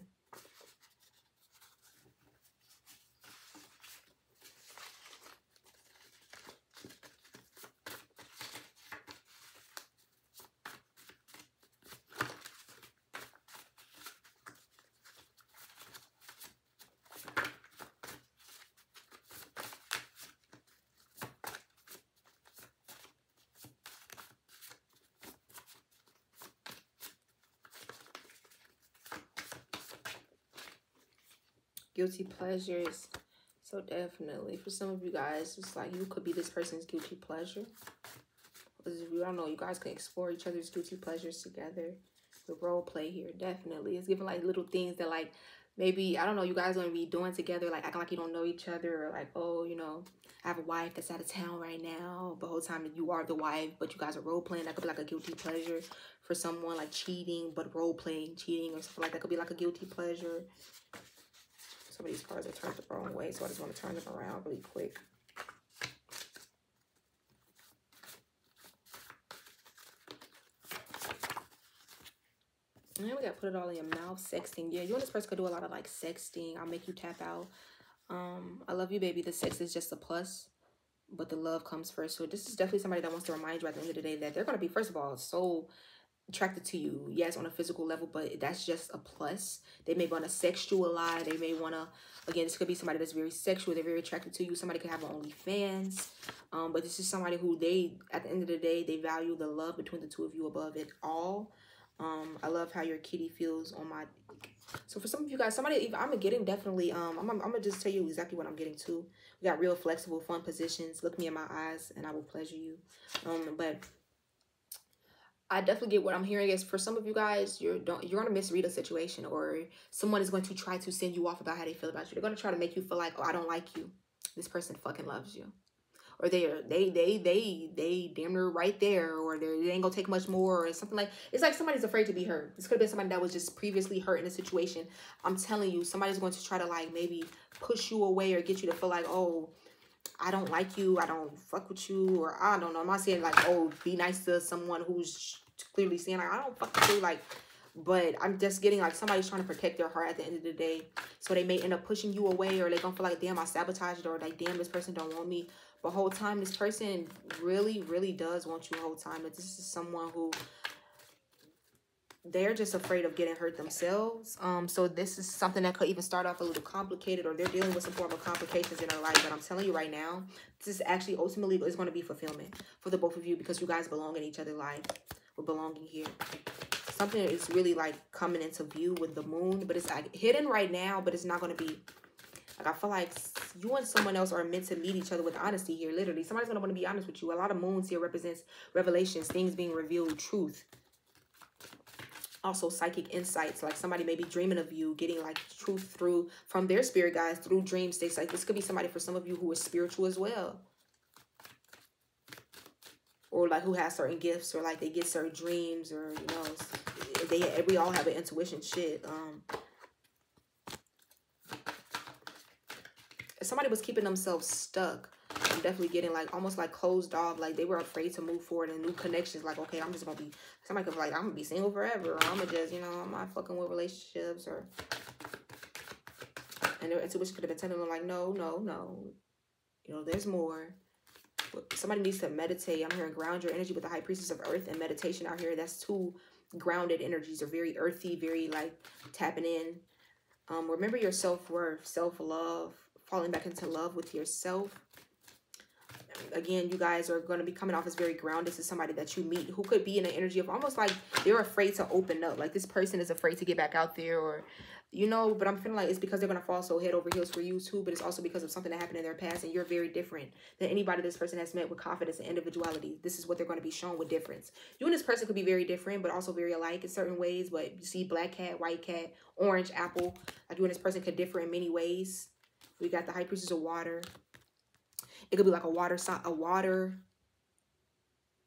guilty pleasures. So definitely, for some of you guys, it's like you could be this person's guilty pleasure. You don't know, you guys can explore each other's guilty pleasures together. The role play here, definitely. It's giving like little things that like maybe, I don't know, you guys gonna be doing together, like acting like you don't know each other, or like, oh, you know, I have a wife that's out of town right now. The whole time you are the wife, but you guys are role playing. That could be like a guilty pleasure for someone, like cheating, but role playing, cheating, or something like that could be like a guilty pleasure some of these cards are turned the wrong way, so I just want to turn them around really quick. And we got put it all in your mouth, sexting. Yeah, you and this person could do a lot of like sexting. I'll make you tap out. Um, I love you, baby. The sex is just a plus, but the love comes first. So this is definitely somebody that wants to remind you at the end of the day that they're going to be, first of all, so attracted to you yes on a physical level but that's just a plus. They may want to sexualize they may want to again this could be somebody that's very sexual they're very attracted to you. Somebody could have OnlyFans um but this is somebody who they at the end of the day they value the love between the two of you above it all. Um i love how your kitty feels on my so for some of you guys somebody i'm getting definitely um I'm, I'm gonna just tell you exactly what i'm getting to. We got real flexible fun positions. Look me in my eyes and i will pleasure you. Um but I definitely get what I'm hearing is for some of you guys, you're don't you're gonna misread a situation or someone is going to try to send you off about how they feel about you. They're gonna try to make you feel like, oh, I don't like you. This person fucking loves you. Or they're they they they they damn near right there, or they ain't gonna take much more, or something like it's like somebody's afraid to be hurt. This could have been somebody that was just previously hurt in a situation. I'm telling you, somebody's going to try to like maybe push you away or get you to feel like, oh, I don't like you, I don't fuck with you, or I don't know. I'm not saying like, oh, be nice to someone who's clearly saying like, I don't fuck with you, like, but I'm just getting like somebody's trying to protect their heart at the end of the day. So they may end up pushing you away or they gonna feel like, damn, I sabotaged or like, damn, this person don't want me. But whole time, this person really, really does want you whole time. But this is someone who they're just afraid of getting hurt themselves. Um, so this is something that could even start off a little complicated or they're dealing with some form of complications in their life. But I'm telling you right now, this is actually ultimately is going to be fulfillment for the both of you because you guys belong in each other's life. We're belonging here. Something is really like coming into view with the moon, but it's like hidden right now, but it's not going to be like I feel like you and someone else are meant to meet each other with honesty here. Literally, somebody's gonna want to be honest with you. A lot of moons here represents revelations, things being revealed, truth also psychic insights like somebody may be dreaming of you getting like truth through from their spirit guides through dream states like this could be somebody for some of you who is spiritual as well. Or like who has certain gifts or like they get certain dreams or you know they we all have an intuition shit um. Somebody was keeping themselves stuck I'm definitely getting like almost like closed off. Like they were afraid to move forward and new connections. Like, okay, I'm just gonna be somebody could be like, I'm gonna be single forever. Or I'm gonna just, you know, I'm not fucking with relationships or and their intuition could have been telling them like, no, no, no. You know, there's more. Somebody needs to meditate. I'm hearing ground your energy with the high priestess of earth and meditation out here. That's two grounded energies are very earthy, very like tapping in. Um, remember your self-worth, self-love, falling back into love with yourself again, you guys are going to be coming off as very grounded to somebody that you meet who could be in an energy of almost like they're afraid to open up. Like this person is afraid to get back out there or you know, but I'm feeling like it's because they're gonna fall so head over heels for you too, but it's also because of something that happened in their past and you're very different than anybody this person has met with confidence and individuality. This is what they're gonna be shown with difference. You and this person could be very different, but also very alike in certain ways. But you see black cat, white cat, orange apple. Like you and this person could differ in many ways. We got the high priestess of water. It could be like a water sign, a water,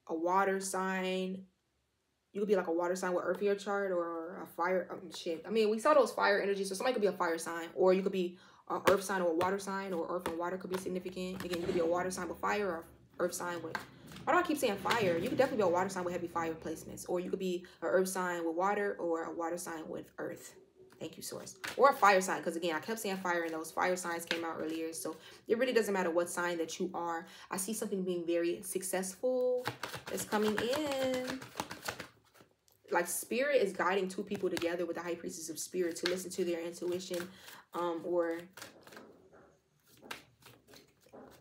a water sign, you could be like a water sign with earth in your chart or a fire um, shit. I mean, we saw those fire energies, so somebody could be a fire sign, or you could be an earth sign or a water sign, or earth and water could be significant. Again, you could be a water sign with fire or earth sign with. Why do I keep saying fire? You could definitely be a water sign with heavy fire placements, or you could be an earth sign with water or a water sign with earth. Thank you, source. Or a fire sign, because again, I kept saying fire and those fire signs came out earlier. So it really doesn't matter what sign that you are. I see something being very successful that's coming in like spirit is guiding two people together with the high priestess of spirit to listen to their intuition um or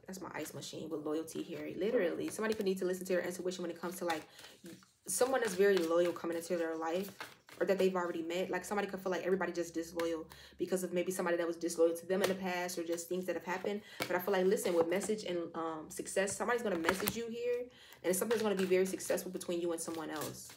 that's my ice machine with loyalty here literally somebody could need to listen to their intuition when it comes to like someone that's very loyal coming into their life or that they've already met like somebody could feel like everybody just disloyal because of maybe somebody that was disloyal to them in the past or just things that have happened. But i feel like listen with message and um success somebody's going to message you here and something's going to be very successful between you and someone else.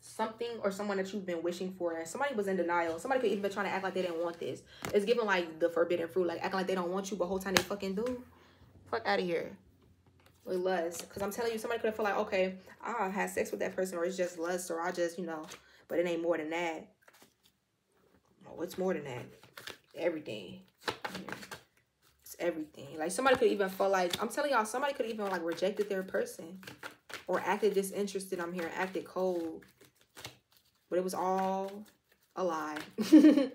Something or someone that you've been wishing for and somebody was in denial. Somebody could even be trying to act like they didn't want this. It's giving like the forbidden fruit like acting like they don't want you but whole time they fucking do. Fuck out of here with lust. Because i'm telling you somebody could have felt like okay i had sex with that person or it's just lust or i just you know but it ain't more than that. It's more than that. Everything. It's everything. Like somebody could even feel like i'm telling y'all somebody could even like rejected their person or acted disinterested i'm here acted cold. But it was all a lie.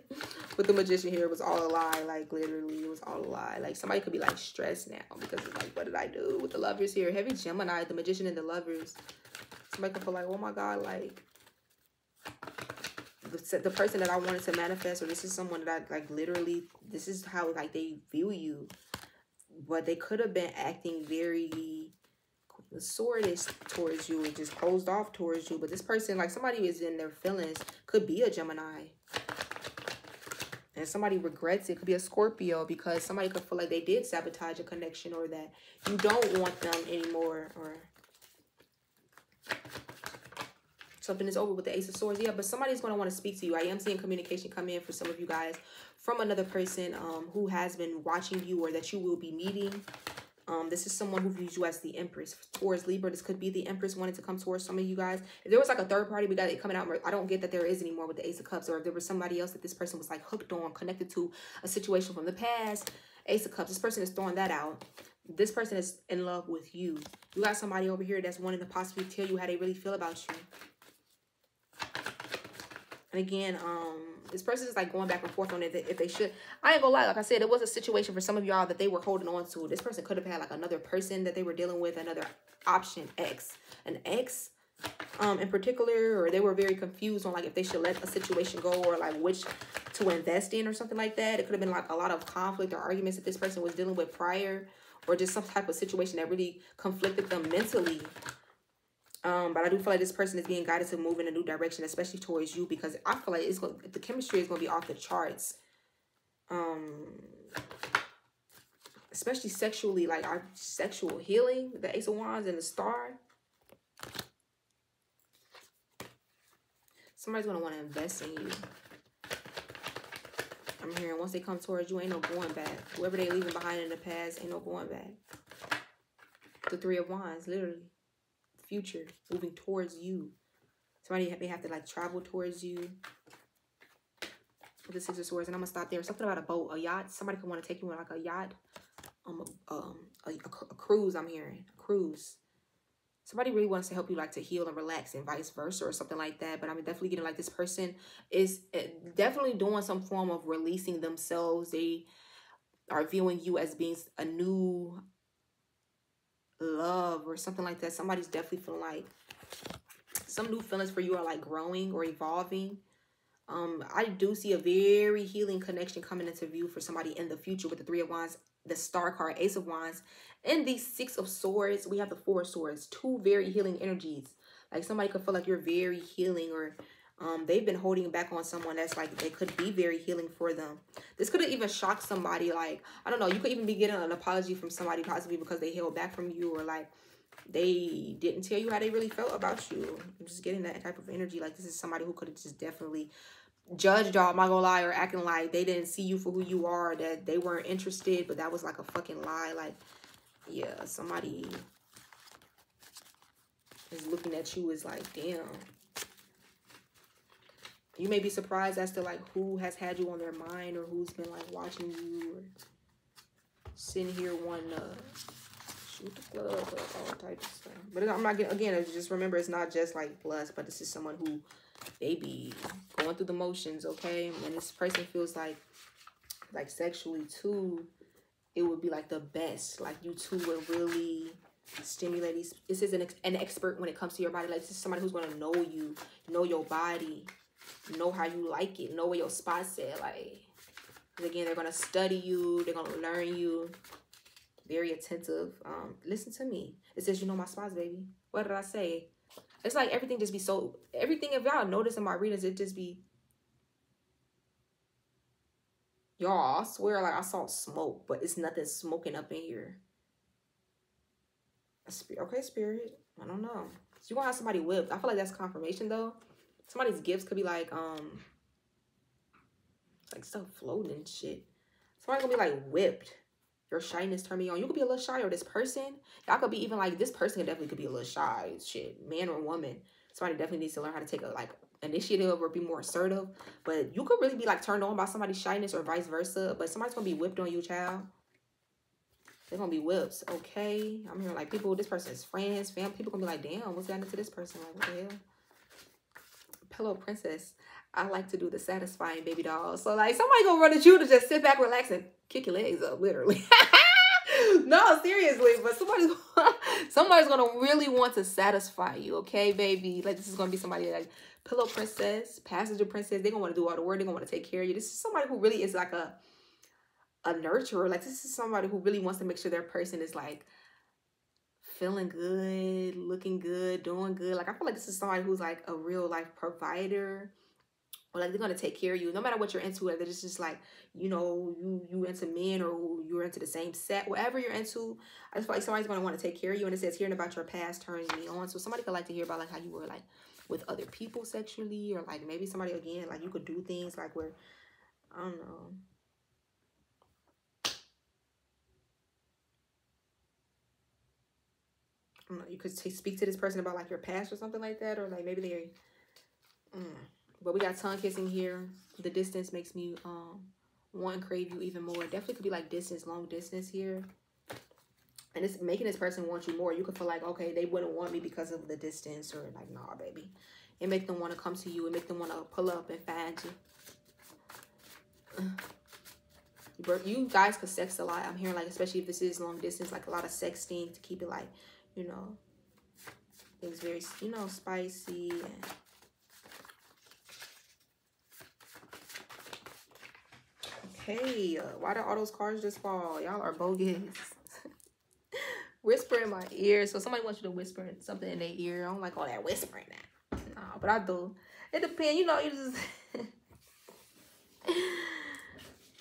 With the magician here, it was all a lie. Like, literally, it was all a lie. Like, somebody could be, like, stressed now because it's like, what did I do? With the lovers here, heavy Gemini, the magician and the lovers. Somebody could feel like, oh, my God, like, the, the person that I wanted to manifest, or this is someone that I, like, literally, this is how, like, they view you. But they could have been acting very the is towards you it just closed off towards you but this person like somebody is in their feelings could be a gemini and somebody regrets it could be a scorpio because somebody could feel like they did sabotage a connection or that you don't want them anymore or something is over with the ace of swords. Yeah but somebody's going to want to speak to you. I am seeing communication come in for some of you guys from another person um, who has been watching you or that you will be meeting um, this is someone who views you as the Empress. Towards Libra, this could be the Empress wanting to come towards some of you guys. If there was like a third party, we got it coming out. I don't get that there is anymore with the Ace of Cups. Or if there was somebody else that this person was like hooked on, connected to a situation from the past. Ace of Cups, this person is throwing that out. This person is in love with you. You got somebody over here that's wanting to possibly tell you how they really feel about you. And again, um, this person is like going back and forth on it if they should. I ain't gonna lie, like I said, it was a situation for some of y'all that they were holding on to. This person could have had like another person that they were dealing with, another option X, an X um in particular, or they were very confused on like if they should let a situation go or like which to invest in or something like that. It could have been like a lot of conflict or arguments that this person was dealing with prior, or just some type of situation that really conflicted them mentally um, but I do feel like this person is being guided to move in a new direction, especially towards you, because I feel like it's going the chemistry is gonna be off the charts. Um, especially sexually, like our sexual healing, the Ace of Wands and the Star. Somebody's gonna want to invest in you. I'm hearing once they come towards you, ain't no going back. Whoever they leaving behind in the past, ain't no going back. The Three of Wands, literally future moving towards you. Somebody may have to like travel towards you. With the Six of Swords, and I'm gonna stop there. Something about a boat, a yacht. Somebody could want to take you on like a yacht, um, um, a, a, a cruise. I'm hearing a cruise. Somebody really wants to help you like to heal and relax, and vice versa, or something like that. But I'm definitely getting like this person is eh, definitely doing some form of releasing themselves. They are viewing you as being a new love or something like that. Somebody's definitely feeling like some new feelings for you are like growing or evolving. Um, I do see a very healing connection coming into view for somebody in the future with the Three of Wands, the Star card, Ace of Wands, and the Six of Swords. We have the Four of Swords, two very healing energies. Like somebody could feel like you're very healing or um, they've been holding back on someone that's like they could be very healing for them. This could have even shocked somebody. Like I don't know, you could even be getting an apology from somebody possibly because they held back from you or like they didn't tell you how they really felt about you. I'm just getting that type of energy. Like this is somebody who could have just definitely judged y'all, I'm not gonna lie, or acting like they didn't see you for who you are, that they weren't interested, but that was like a fucking lie. Like, yeah, somebody is looking at you is like, damn. You may be surprised as to like who has had you on their mind or who's been like watching you or sitting here wanting to shoot the club or all types of stuff. But I'm not getting, again, just remember it's not just like lust, but this is someone who they be going through the motions, okay? And this person feels like, like sexually too, it would be like the best. Like you two would really stimulate these. This is an, an expert when it comes to your body. Like this is somebody who's going to know you, know your body, know how you like it, know where your spots at. Like, again, they're to study you. They're to learn you. Very attentive. Um, listen to me. It says, you know my spots, baby. What did I say? It's like everything just be so, everything, if y'all notice in my readings, it just be, y'all, I swear, like I saw smoke, but it's nothing smoking up in here. Okay, spirit. I don't know. So you gonna have somebody whipped. I feel like that's confirmation though. Somebody's gifts could be like, um, like stuff floating and shit. Somebody gonna be like whipped your shyness turn me on. You could be a little shy or this person. Y'all could be even like this person definitely could be a little shy. Shit, man or woman. Somebody definitely needs to learn how to take a like initiative or be more assertive. But you could really be like turned on by somebody's shyness or vice versa. But somebody's gonna be whipped on you, child. They're gonna be whips, okay? I'm hearing like people, this person's friends, family, people gonna be like, damn, what's gotten into this person? Like, what the hell? Pillow princess. I like to do the satisfying baby doll. So like somebody gonna run at you to just sit back, relax, and kick your legs up, literally. no, seriously, but somebody's somebody's gonna really want to satisfy you, okay, baby? Like this is gonna be somebody like pillow princess, passenger princess. They're gonna want to do all the work. They're gonna want to take care of you. This is somebody who really is like a a nurturer. Like this is somebody who really wants to make sure their person is like feeling good, looking good, doing good. Like I feel like this is somebody who's like a real life provider. Or like they're gonna take care of you no matter what you're into whether it's just like you know you you into men or you're into the same set whatever you're into i just feel like somebody's gonna want to take care of you and it says hearing about your past turns me on. So somebody could like to hear about like how you were like with other people sexually or like maybe somebody again like you could do things like where i don't know I don't know, you could speak to this person about like your past or something like that, or like maybe they, mm, but we got tongue kissing here. The distance makes me um want and crave you even more. Definitely could be like distance, long distance here. And it's making this person want you more. You could feel like, okay, they wouldn't want me because of the distance or like, nah, baby. It make them want to come to you. It make them want to pull up and find you. You guys could sex a lot. I'm hearing like, especially if this is long distance, like a lot of sexting to keep it like, you know, things very, you know, spicy and Okay, uh, why do all those cards just fall? Y'all are bogus. whisper in my ear. So somebody wants you to whisper something in their ear. I don't like all that whispering now. No, but I do. It depends. You know, you just...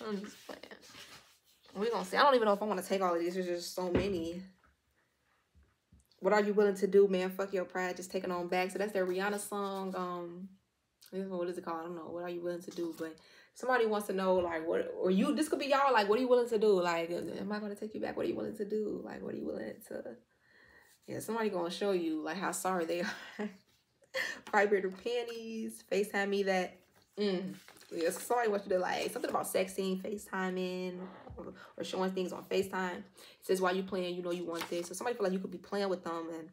I'm just playing. We're going to see. I don't even know if I want to take all of these. There's just so many. What are you willing to do, man? Fuck your pride. Just taking on back. So that's their Rihanna song. Um, What is it called? I don't know. What are you willing to do? But somebody wants to know like what or you this could be y'all like what are you willing to do like am i going to take you back what are you willing to do like what are you willing to yeah somebody gonna show you like how sorry they are vibrator panties facetime me that mm. yeah somebody wants you to like something about sexing facetiming or, showing things on facetime it says why you playing you know you want this so somebody feel like you could be playing with them and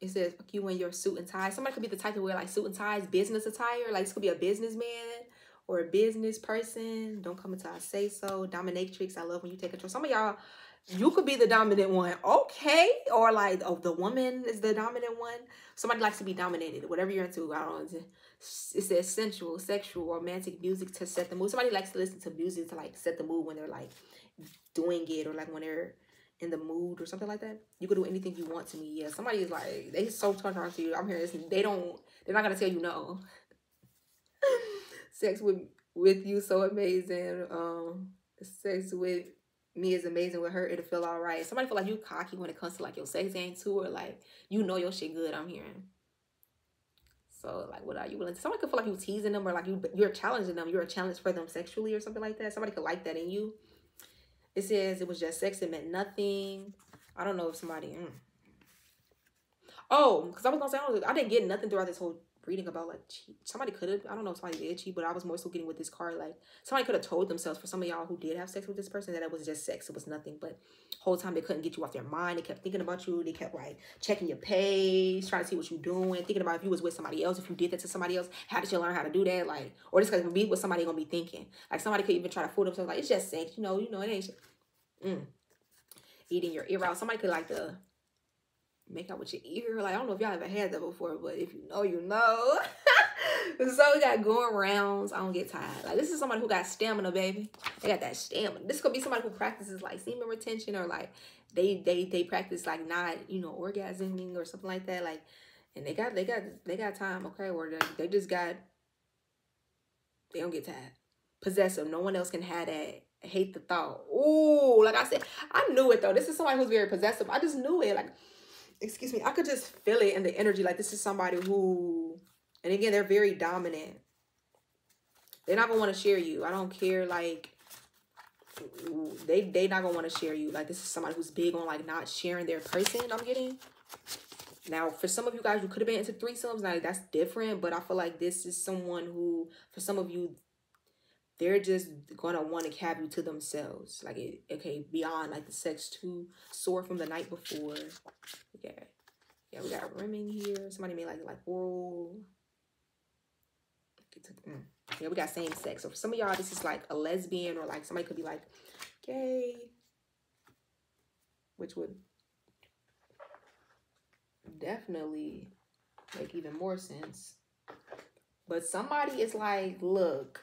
it says you in your suit and tie. Somebody could be the type to wear like suit and ties, business attire. Like this could be a businessman or a business person. Don't come until I say so. Dominatrix, I love when you take control. Some of y'all you could be the dominant one, okay? Or like, oh, the woman is the dominant one. Somebody likes to be dominated, whatever you're into. I don't know. It says sensual, sexual, romantic music to set the mood. Somebody likes to listen to music to like set the mood when they're like doing it or like when they're in the mood or something like that. You could do anything you want to me. Yeah, somebody is like, they so turned on to you. I'm this. They don't, they're not going to tell you no. Sex with with you so amazing. Um, sex with me is amazing with her, it'll feel all right. Somebody feel like you cocky when it comes to like your sex game too, or like you know your shit good. I'm hearing. So like, what are you willing to? Somebody could feel like you teasing them or like you you're challenging them. You're a challenge for them sexually or something like that. Somebody could like that in you. It says it was just sex. It meant nothing. I don't know if somebody. Mm. Oh, because I was gonna say I, I didn't get nothing throughout this whole reading about like cheat. Somebody could have, I don't know if somebody did cheat, but I was more so getting with this card. Like somebody could have told themselves for some of y'all who did have sex with this person that it was just sex. It was nothing. But whole time they couldn't get you off their mind. They kept thinking about you. They kept like checking your page, trying to see what you're doing, thinking about if you was with somebody else, if you did that to somebody else, how did you learn how to do that? Like, or just because be what somebody gonna be thinking. Like somebody could even try to fool themselves like it's just sex, you know, you know, it ain't mm. eating your ear out. Somebody could like the make out with your ear. Like I don't know if y'all ever had that before, but if you know, you know. so we got going rounds. I don't get tired. Like this is somebody who got stamina, baby. They got that stamina. This could be somebody who practices like semen retention or like they they they practice like not you know orgasming or something like that. Like and they got they got they got time. Okay, or they, they just got they don't get tired. Possessive. No one else can have that. I hate the thought. Oh, like I said, I knew it though. This is somebody who's very possessive. I just knew it. Like, excuse me, I could just feel it in the energy. Like this is somebody who and again, they're very dominant. They're not gonna want to share you. I don't care. Like they they not gonna want to share you. Like this is somebody who's big on like not sharing their person. I'm getting. Now, for some of you guys, you could have been into threesomes. Now, that's different. But I feel like this is someone who, for some of you, they're just gonna want to have you to themselves. Like, okay, beyond like the sex to sore from the night before. Okay, yeah, we got rimming here. Somebody made like like oral Mm. Yeah, we got same sex. So for some of y'all, this is like a lesbian or like somebody could be like gay, which would definitely make even more sense. But somebody is like, look,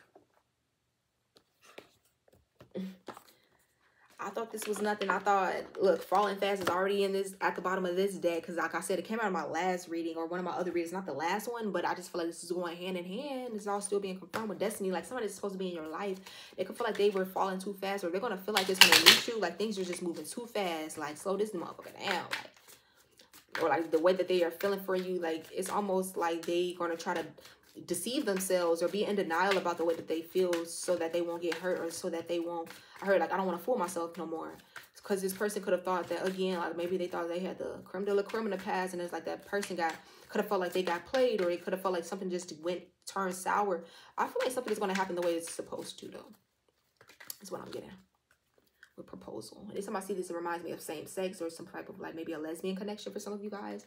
I thought this was nothing. I thought, look, Falling Fast is already in this at the bottom of this deck because, like I said, it came out of my last reading or one of my other readings, not the last one, but I just feel like this is going hand in hand. It's all still being confirmed with destiny. Like somebody's supposed to be in your life, they could feel like they were falling too fast, or they're gonna feel like this when they meet you. Like things are just moving too fast. Like slow this motherfucker down. Like, or like the way that they are feeling for you, like it's almost like they gonna try to deceive themselves or be in denial about the way that they feel so that they won't get hurt or so that they won't I heard like I don't want to fool myself no more. Because this person could have thought that again like maybe they thought they had the creme de la creme in the past and it's like that person got could have felt like they got played or they could have felt like something just went turned sour. I feel like something is going to happen the way it's supposed to though that's what I'm getting with proposal anytime I see this it reminds me of same sex or some type of like maybe a lesbian connection for some of you guys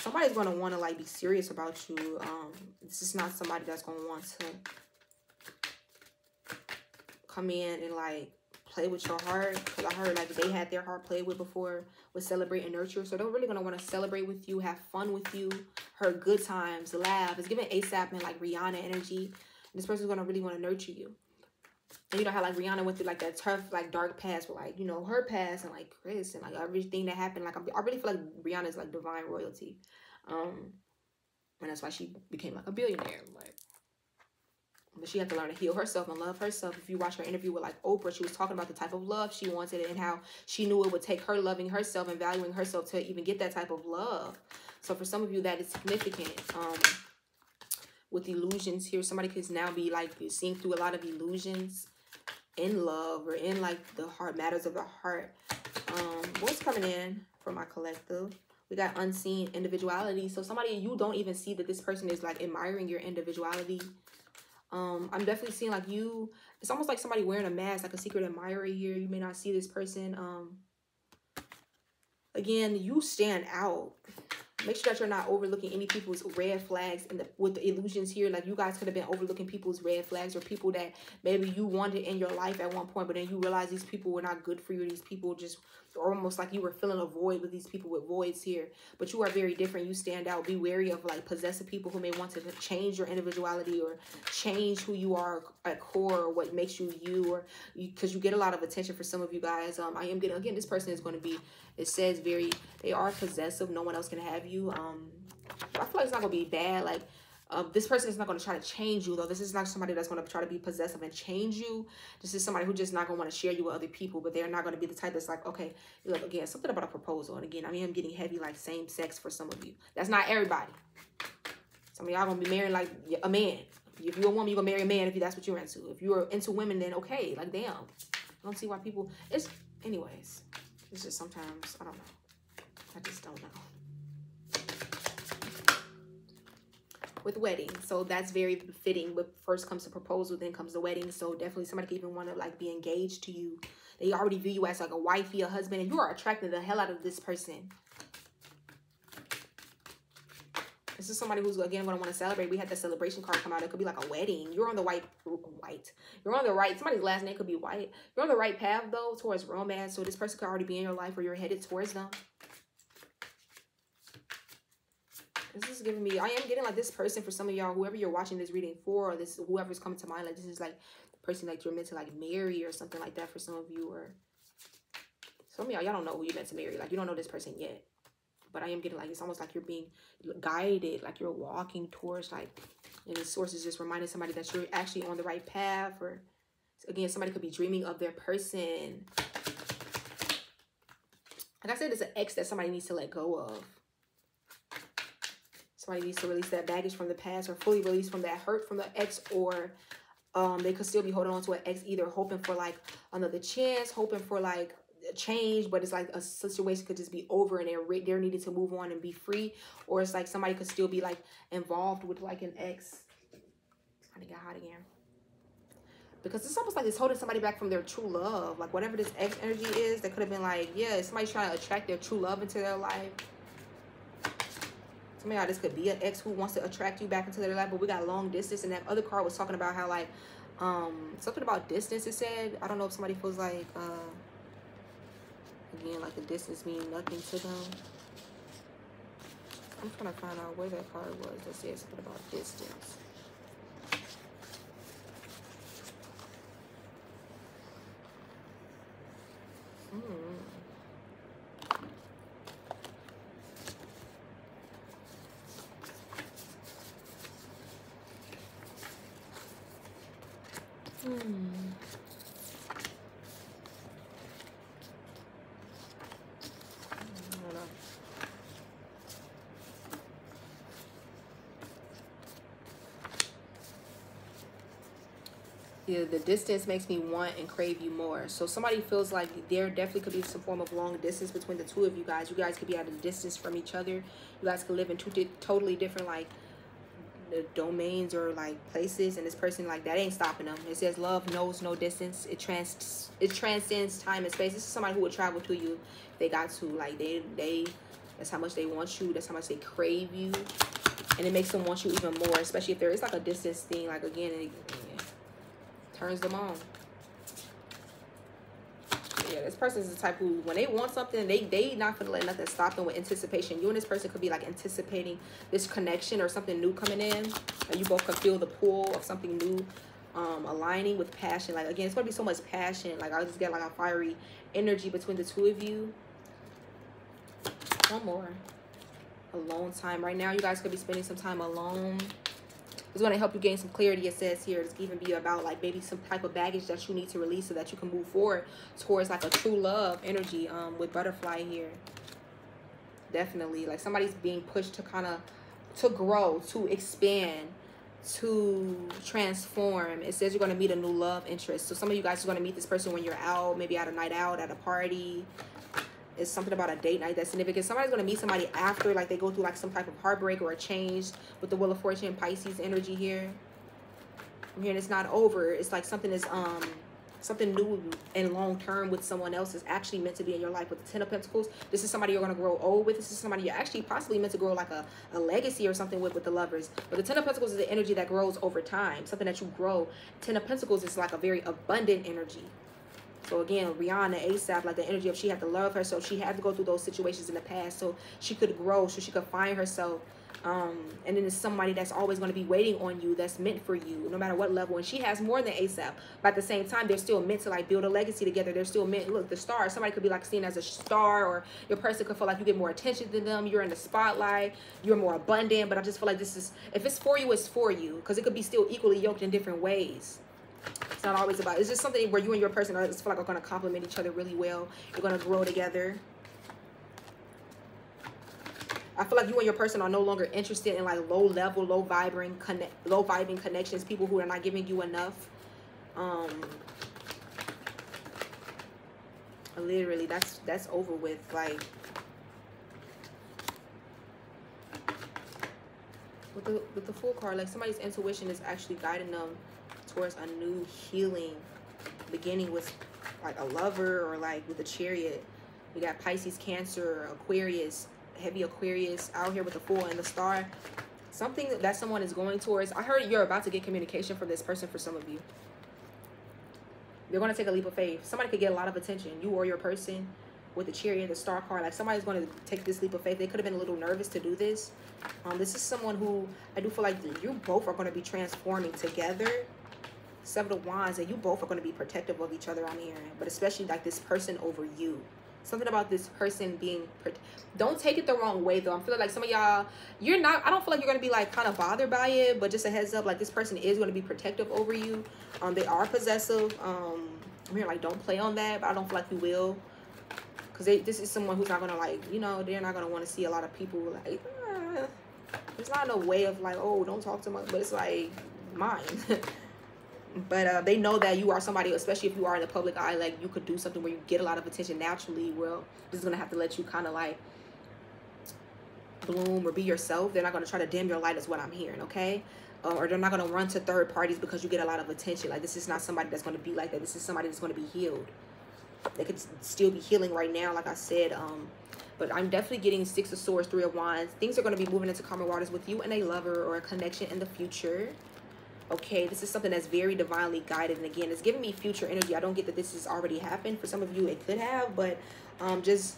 somebody's going to want to like be serious about you um this is not somebody that's going to want to come in and like play with your heart because I heard like they had their heart played with before with celebrate and nurture. So they're really gonna want to celebrate with you, have fun with you, her good times, laugh. It's giving ASAP and like Rihanna energy. And this person's gonna really want to nurture you. And you know how like Rihanna went through like that tough, like dark past with like, you know, her past and like Chris and like everything that happened. Like I really feel like Rihanna is like divine royalty. Um and that's why she became like a billionaire. Like but she had to learn to heal herself and love herself. If you watch her interview with like Oprah, she was talking about the type of love she wanted and how she knew it would take her loving herself and valuing herself to even get that type of love. So for some of you, that is significant. Um, with illusions here, somebody could now be like seeing through a lot of illusions in love or in like the heart matters of the heart. Um, what's coming in for my collective? We got unseen individuality. So somebody you don't even see that this person is like admiring your individuality um, I'm definitely seeing like you, it's almost like somebody wearing a mask, like a secret admirer here. You may not see this person. Um, again, you stand out. Make sure that you're not overlooking any people's red flags and with the illusions here. Like you guys could have been overlooking people's red flags or people that maybe you wanted in your life at one point but then you realize these people were not good for you. These people just almost like you were filling a void with these people with voids here but you are very different. You stand out. Be wary of like possessive people who may want to change your individuality or change who you are at core or what makes you you or because you, you, get a lot of attention for some of you guys. Um i am getting again this person is going to be it says very they are possessive. No one else can have you. Um i feel like it's not gonna be bad. Like um, this person is not going to try to change you, though. This is not somebody that's going to try to be possessive and change you. This is somebody who just not going to want to share you with other people, but they're not going to be the type that's like, okay, look, again, something about a proposal. And again, I mean, I'm getting heavy like same sex for some of you. That's not everybody. Some of y'all going to be married like a man. If you're a woman, you're going to marry a man if that's what you're into. If you're into women, then okay. Like, damn. I don't see why people... It's... Anyways. It's just sometimes, I don't know. I just don't know. With wedding. So that's very fitting. But first comes the proposal, then comes the wedding. So definitely somebody could even want to like be engaged to you. They already view you as like a wifey, a husband, and you are attracting the hell out of this person. This is somebody who's again to want to celebrate. We had the celebration card come out. It could be like a wedding. You're on the white, white. You're on the right. Somebody's last name could be white. You're on the right path though towards romance. So this person could already be in your life, or you're headed towards them. This is giving me, I am getting like this person for some of y'all, whoever you're watching this reading for, or this, whoever's coming to mind, like this is like the person like you're meant to like marry or something like that for some of you, or some of y'all, y'all don't know who you're meant to marry. Like you don't know this person yet. But I am getting like, it's almost like you're being guided, like you're walking towards like, and the source is just reminding somebody that you're actually on the right path, or again, somebody could be dreaming of their person. Like I said, it's an ex that somebody needs to let go of. Somebody needs to release that baggage from the past or fully release from that hurt from the ex or um, they could still be holding on to an ex either hoping for like another chance, hoping for like a change, but it's like a situation could just be over and they're they're needed to move on and be free, or it's like somebody could still be like involved with like an ex. Trying to get hot again. Because it's almost like it's holding somebody back from their true love. Like whatever this ex energy is, that could have been like, yeah, somebody's trying to attract their true love into their life. Of y'all, this could be an ex who wants to attract you back into their life, but we got long distance. And that other card was talking about how, like, um, something about distance, it said. I don't know if somebody feels like, uh, again, like the distance means nothing to them. I'm trying to find out where that card was that said something about distance. Hmm. Hmm. Yeah, the distance makes me want and crave you more. So somebody feels like there definitely could be some form of long distance between the two of you guys. You guys could be at a distance from each other. You guys could live in two totally different like the domains or like places and this person like that ain't stopping them. It says love knows no distance. It trans it transcends time and space. This is somebody who would travel to you. They got to like they they that's how much they want you. That's how much they crave you. And it makes them want you even more especially if there is like a distance thing. Like again it, it turns them on yeah, this person is the type who, when they want something, they they not gonna let nothing stop them with anticipation. You and this person could be like anticipating this connection or something new coming in, and you both could feel the pull of something new, um, aligning with passion. Like again, it's gonna be so much passion. Like I just get like a fiery energy between the two of you. One more, alone time. Right now, you guys could be spending some time alone it's going to help you gain some clarity it says here it's even be about like maybe some type of baggage that you need to release so that you can move forward towards like a true love energy um with butterfly here. Definitely like somebody's being pushed to kind of to grow to expand to transform. It says you're going to meet a new love interest. So some of you guys are going to meet this person when you're out maybe at a night out at a party it's something about a date night that's significant. Somebody's going to meet somebody after, like, they go through, like, some type of heartbreak or a change with the Wheel of Fortune Pisces energy here. I'm hearing it's not over. It's like something is, um, something new and long term with someone else is actually meant to be in your life with the ten of pentacles this is somebody you're going to grow old with this is somebody you're actually possibly meant to grow like a, a legacy or something with with the lovers but the ten of pentacles is the energy that grows over time something that you grow ten of pentacles is like a very abundant energy so again, Rihanna, ASAP, like the energy of she had to love herself. She had to go through those situations in the past so she could grow, so she could find herself um, and then it's somebody that's always going to be waiting on you that's meant for you no matter what level and she has more than asap but at the same time they're still meant to like build a legacy together they're still meant look the star somebody could be like seen as a star or your person could feel like you get more attention than them you're in the spotlight you're more abundant but i just feel like this is if it's for you it's for you because it could be still equally yoked in different ways it's not always about it's just something where you and your person are just feel like are going to complement each other really well you're going to grow together I feel like you and your person are no longer interested in like low level, low vibrating, connect, low vibing connections. People who are not giving you enough. Um, literally, that's that's over with. Like with the with the Fool card, like somebody's intuition is actually guiding them towards a new healing, beginning with like a lover or like with a chariot. We got Pisces, Cancer, Aquarius heavy Aquarius out here with the Fool and the Star. Something that someone is going towards. I heard you're about to get communication from this person for some of you. They're going to take a leap of faith. Somebody could get a lot of attention. You or your person with the chariot, and the star card. Like somebody's going to take this leap of faith. They could have been a little nervous to do this. Um, this is someone who I do feel like you both are going to be transforming together. Seven of Wands, and you both are going to be protective of each other, I'm hearing. But especially like this person over you. Something about this person being don't take it the wrong way though. I'm feeling like some of y'all you're not i don't feel like you're gonna be like kind of bothered by it but just a heads up like this person is going to be protective over you. Um they are possessive. Um i'm here like don't play on that but i don't feel like you will. Because they this is someone who's not gonna like you know they're not gonna want to see a lot of people like uh, it's not a way of like oh don't talk to much but it's like mine but uh, they know that you are somebody, especially if you are in the public eye, like you could do something where you get a lot of attention naturally. Well, this is gonna have to let you kind of like bloom or be yourself. They're not gonna try to dim your light, is what I'm hearing. Okay. Uh, or they're not going to run to third parties because you get a lot of attention. Like, this is not somebody that's going to be like that. This is somebody that's going to be healed. They could still be healing right now, like I said. Um, but I'm definitely getting Six of Swords, Three of Wands. Things are going to be moving into common waters with you and a lover or a connection in the future okay this is something that's very divinely guided and again it's giving me future energy. I don't get that this has already happened. For some of you it could have but um just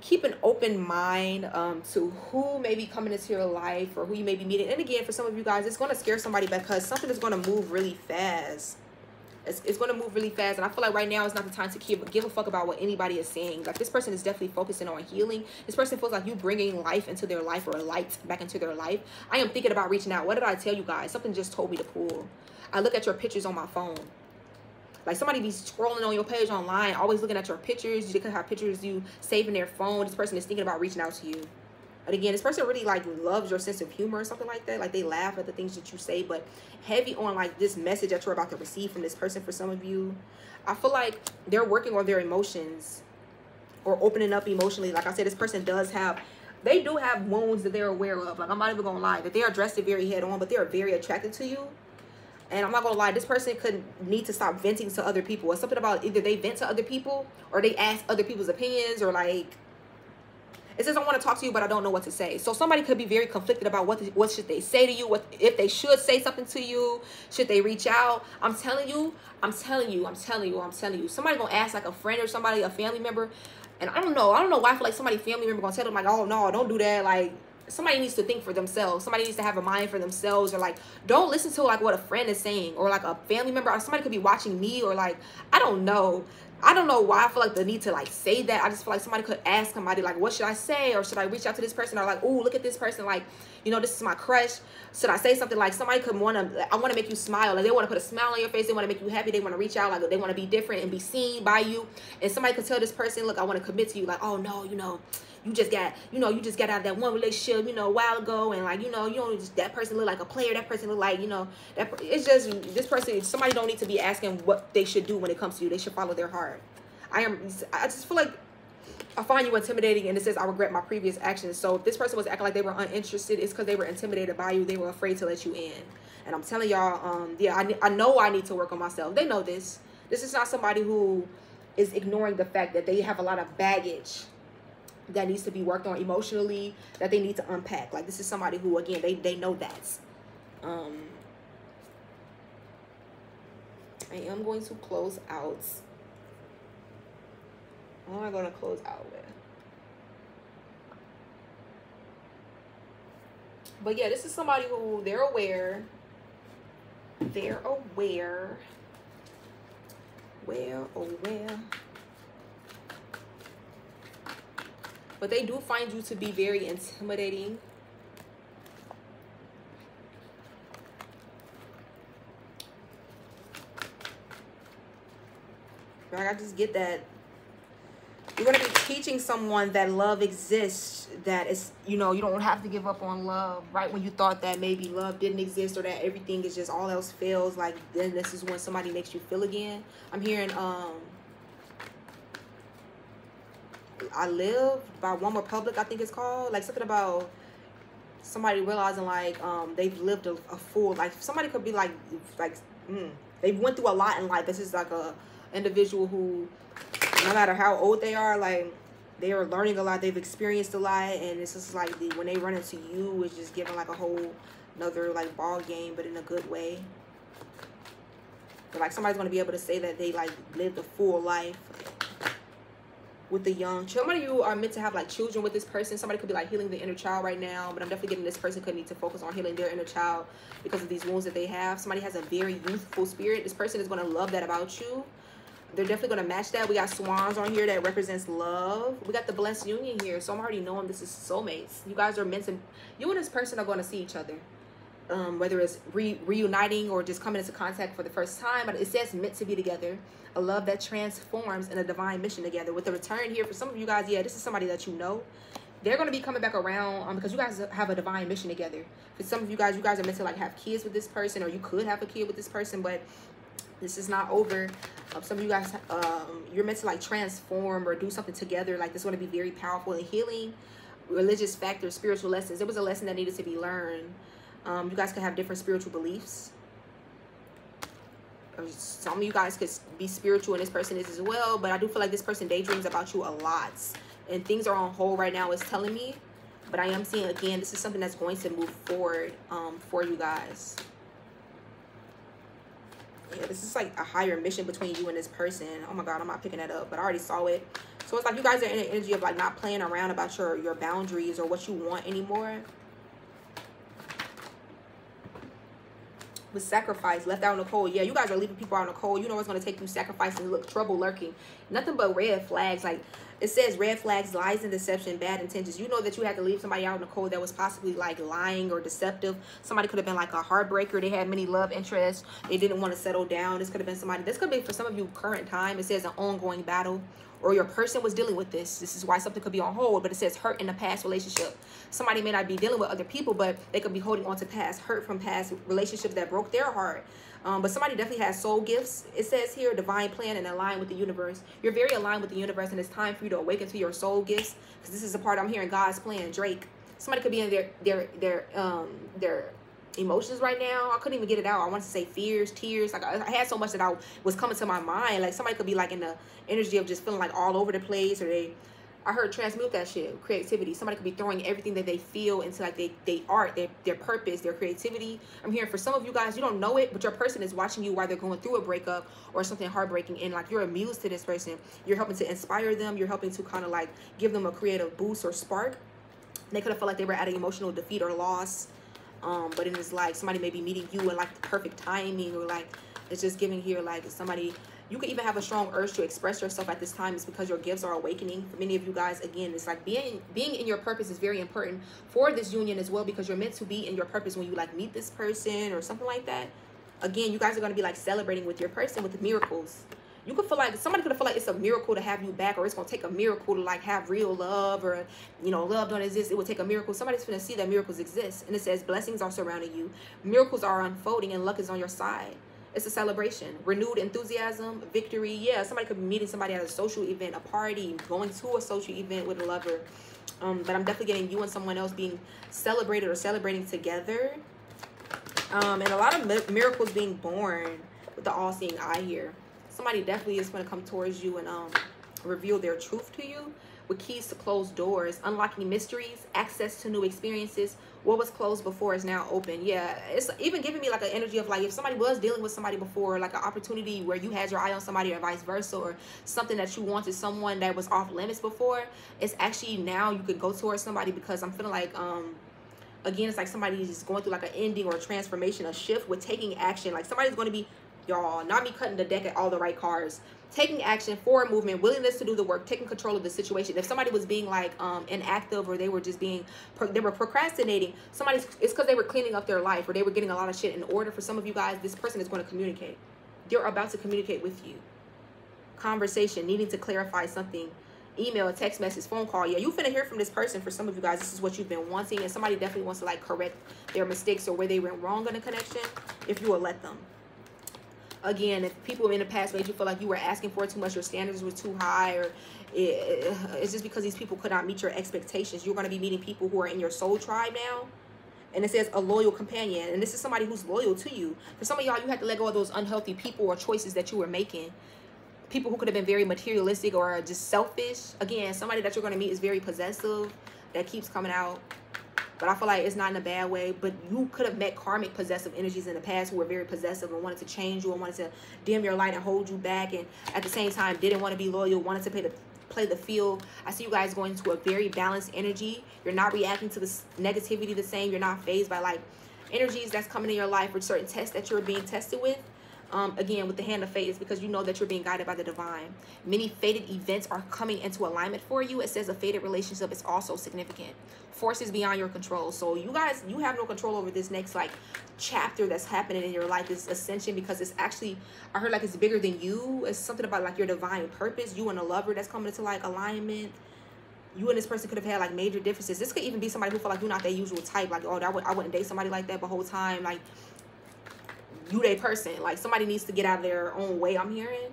keep an open mind um, to who may be coming into your life or who you may be meeting. And again for some of you guys it's going to scare somebody because something is going to move really fast it's, it's going to move really fast. And I feel like right now is not the time to give, give a fuck about what anybody is saying. Like this person is definitely focusing on healing. This person feels like you bringing life into their life or light back into their life. I am thinking about reaching out. What did I tell you guys? Something just told me to pull. I look at your pictures on my phone. Like somebody be scrolling on your page online, always looking at your pictures. You could have pictures you saving their phone. This person is thinking about reaching out to you. But again, this person really like loves your sense of humor or something like that. Like they laugh at the things that you say, but heavy on like this message that you're about to receive from this person for some of you. I feel like they're working on their emotions or opening up emotionally. Like I said, this person does have they do have wounds that they're aware of. Like I'm not even gonna lie, that they are addressed very head on, but they are very attracted to you. And I'm not gonna lie, this person could need to stop venting to other people. It's something about either they vent to other people or they ask other people's opinions or like it says, I want to talk to you, but I don't know what to say. So somebody could be very conflicted about what, what should they say to you, what if they should say something to you, should they reach out? I'm telling you, I'm telling you, I'm telling you, I'm telling you. Somebody gonna ask like a friend or somebody, a family member, and I don't know, I don't know why I feel like somebody family member gonna tell them like, oh no, don't do that. Like somebody needs to think for themselves. Somebody needs to have a mind for themselves or like don't listen to like what a friend is saying or like a family member or somebody could be watching me or like I don't know. I don't know why I feel like the need to like say that. I just feel like somebody could ask somebody like, what should I say? Or should I reach out to this person? Or like, oh, look at this person. Like, you know, this is my crush. Should I say something like somebody could want to, I want to make you smile. Like they want to put a smile on your face. They want to make you happy. They want to reach out. Like they want to be different and be seen by you. And somebody could tell this person, look, I want to commit to you. Like, oh no, you know, you just got, you know, you just got out of that one relationship, you know, a while ago, and like, you know, you don't just that person look like a player, that person look like, you know, that it's just this person. Somebody don't need to be asking what they should do when it comes to you. They should follow their heart. I am. I just feel like I find you intimidating, and it says I regret my previous actions. So if this person was acting like they were uninterested, it's because they were intimidated by you. They were afraid to let you in. And I'm telling y'all, um, yeah, I, I know I need to work on myself. They know this. This is not somebody who is ignoring the fact that they have a lot of baggage that needs to be worked on emotionally that they need to unpack. Like this is somebody who again they they know that. Um i am going to close out. What am i going to close out with? But yeah this is somebody who they're aware. They're aware. Well aware But they do find you to be very intimidating. Like I just get that. You're going to be teaching someone that love exists that is you know you don't have to give up on love right? When you thought that maybe love didn't exist or that everything is just all else fails like then this is when somebody makes you feel again. I'm hearing um I Live by OneRepublic, I think it's called. Like something about somebody realizing like um they've lived a, a full like somebody could be like like mm, they went through a lot in life. This is like a individual who no matter how old they are, like they are learning a lot, they've experienced a lot, and it's just like the, when they run into you, it's just giving like a whole another like ball game, but in a good way. But, like somebody's gonna be able to say that they like lived a full life with the young somebody you are meant to have like children with this person. Somebody could be like healing the inner child right now but i'm definitely getting this person could need to focus on healing their inner child because of these wounds that they have. Somebody has a very youthful spirit. This person is going to love that about you. They're definitely going to match that. We got swans on here that represents love. We got the blessed union here so i'm already knowing this is soulmates. You guys are meant to you and this person are going to see each other um, whether it's re reuniting or just coming into contact for the first time but it says meant to be together a love that transforms and a divine mission together. With the return here, for some of you guys, yeah, this is somebody that you know. They're going to be coming back around um, because you guys have a divine mission together. For some of you guys, you guys are meant to like have kids with this person or you could have a kid with this person, but this is not over. Um, some of you guys, um, you're meant to like transform or do something together. Like this is going to be very powerful and healing. Religious factors, spiritual lessons. It was a lesson that needed to be learned. Um, you guys can have different spiritual beliefs. Some of you guys could be spiritual and this person is as well but i do feel like this person daydreams about you a lot. And things are on hold right now is telling me. But i am seeing again this is something that's going to move forward um, for you guys. Yeah this is like a higher mission between you and this person. Oh my god i'm not picking that up but i already saw it. So it's like you guys are in an energy of like not playing around about your your boundaries or what you want anymore with sacrifice left out in the cold. Yeah, you guys are leaving people out in the cold. You know it's going to take you sacrifice and look trouble lurking. Nothing but red flags. Like it says red flags, lies and deception, bad intentions. You know that you had to leave somebody out in the cold that was possibly like lying or deceptive. Somebody could have been like a heartbreaker. They had many love interests. They didn't want to settle down. This could have been somebody. This could be for some of you current time. It says an ongoing battle or your person was dealing with this. This is why something could be on hold, but it says hurt in the past relationship. Somebody may not be dealing with other people, but they could be holding on to past hurt from past relationships that broke their heart. Um, but somebody definitely has soul gifts. It says here, divine plan and align with the universe. You're very aligned with the universe, and it's time for you to awaken to your soul gifts. Because this is the part I'm hearing God's plan. Drake. Somebody could be in their their their um their emotions right now. I couldn't even get it out. I want to say fears, tears. Like I, had so much that I was coming to my mind. Like somebody could be like in the energy of just feeling like all over the place, or they. I heard transmute that shit, creativity. Somebody could be throwing everything that they feel into like they, they art, their, their purpose, their creativity. I'm hearing for some of you guys, you don't know it, but your person is watching you while they're going through a breakup or something heartbreaking. And like you're amused to this person. You're helping to inspire them. You're helping to kind of like give them a creative boost or spark. They could have felt like they were at an emotional defeat or loss um but it is like somebody may be meeting you in like the perfect timing or like it's just giving here like somebody you could even have a strong urge to express yourself at this time. It's because your gifts are awakening. For many of you guys again it's like being being in your purpose is very important for this union as well because you're meant to be in your purpose when you like meet this person or something like that. Again you guys are going to be like celebrating with your person with the miracles you could feel like somebody could feel like it's a miracle to have you back or it's gonna take a miracle to like have real love or you know love don't exist it would take a miracle. Somebody's gonna see that miracles exist and it says blessings are surrounding you miracles are unfolding and luck is on your side. It's a celebration. Renewed enthusiasm victory. Yeah somebody could be meeting somebody at a social event a party going to a social event with a lover. Um, but i'm definitely getting you and someone else being celebrated or celebrating together. Um, and a lot of miracles being born with the all-seeing eye here somebody definitely is going to come towards you and um reveal their truth to you with keys to closed doors, unlocking mysteries, access to new experiences. What was closed before is now open. Yeah, it's even giving me like an energy of like if somebody was dealing with somebody before, like an opportunity where you had your eye on somebody or vice versa, or something that you wanted someone that was off limits before, it's actually now you could go towards somebody because I'm feeling like um again it's like somebody is going through like an ending or a transformation, a shift with taking action. Like somebody's going to be y'all not me cutting the deck at all the right cards. Taking action forward movement willingness to do the work taking control of the situation. If somebody was being like um inactive or they were just being they were procrastinating somebody's it's because they were cleaning up their life or they were getting a lot of shit in order for some of you guys this person is going to communicate. They're about to communicate with you. Conversation needing to clarify something. Email text message phone call. Yeah you finna hear from this person for some of you guys. This is what you've been wanting and somebody definitely wants to like correct their mistakes or where they went wrong in a connection if you will let them again, if people in the past made you feel like you were asking for too much, your standards were too high, or it, it's just because these people could not meet your expectations. You're going to be meeting people who are in your soul tribe now. And it says a loyal companion. And this is somebody who's loyal to you. For some of y'all, you had to let go of those unhealthy people or choices that you were making. People who could have been very materialistic or just selfish. Again, somebody that you're going to meet is very possessive. That keeps coming out but I feel like it's not in a bad way. But you could have met karmic possessive energies in the past who were very possessive and wanted to change you and wanted to dim your light and hold you back, and at the same time didn't want to be loyal, wanted to play the play the field. I see you guys going into a very balanced energy. You're not reacting to this negativity the same. You're not phased by like energies that's coming in your life or certain tests that you're being tested with um, again with the hand of fate is because you know that you're being guided by the divine many fated events are coming into alignment for you it says a fated relationship is also significant forces beyond your control so you guys you have no control over this next like chapter that's happening in your life this ascension because it's actually i heard like it's bigger than you it's something about like your divine purpose you and a lover that's coming into like alignment you and this person could have had like major differences. This could even be somebody who feel like you're not their usual type. Like, oh, that would, I wouldn't date somebody like that the whole time. Like, you they person. Like somebody needs to get out of their own way, I'm hearing.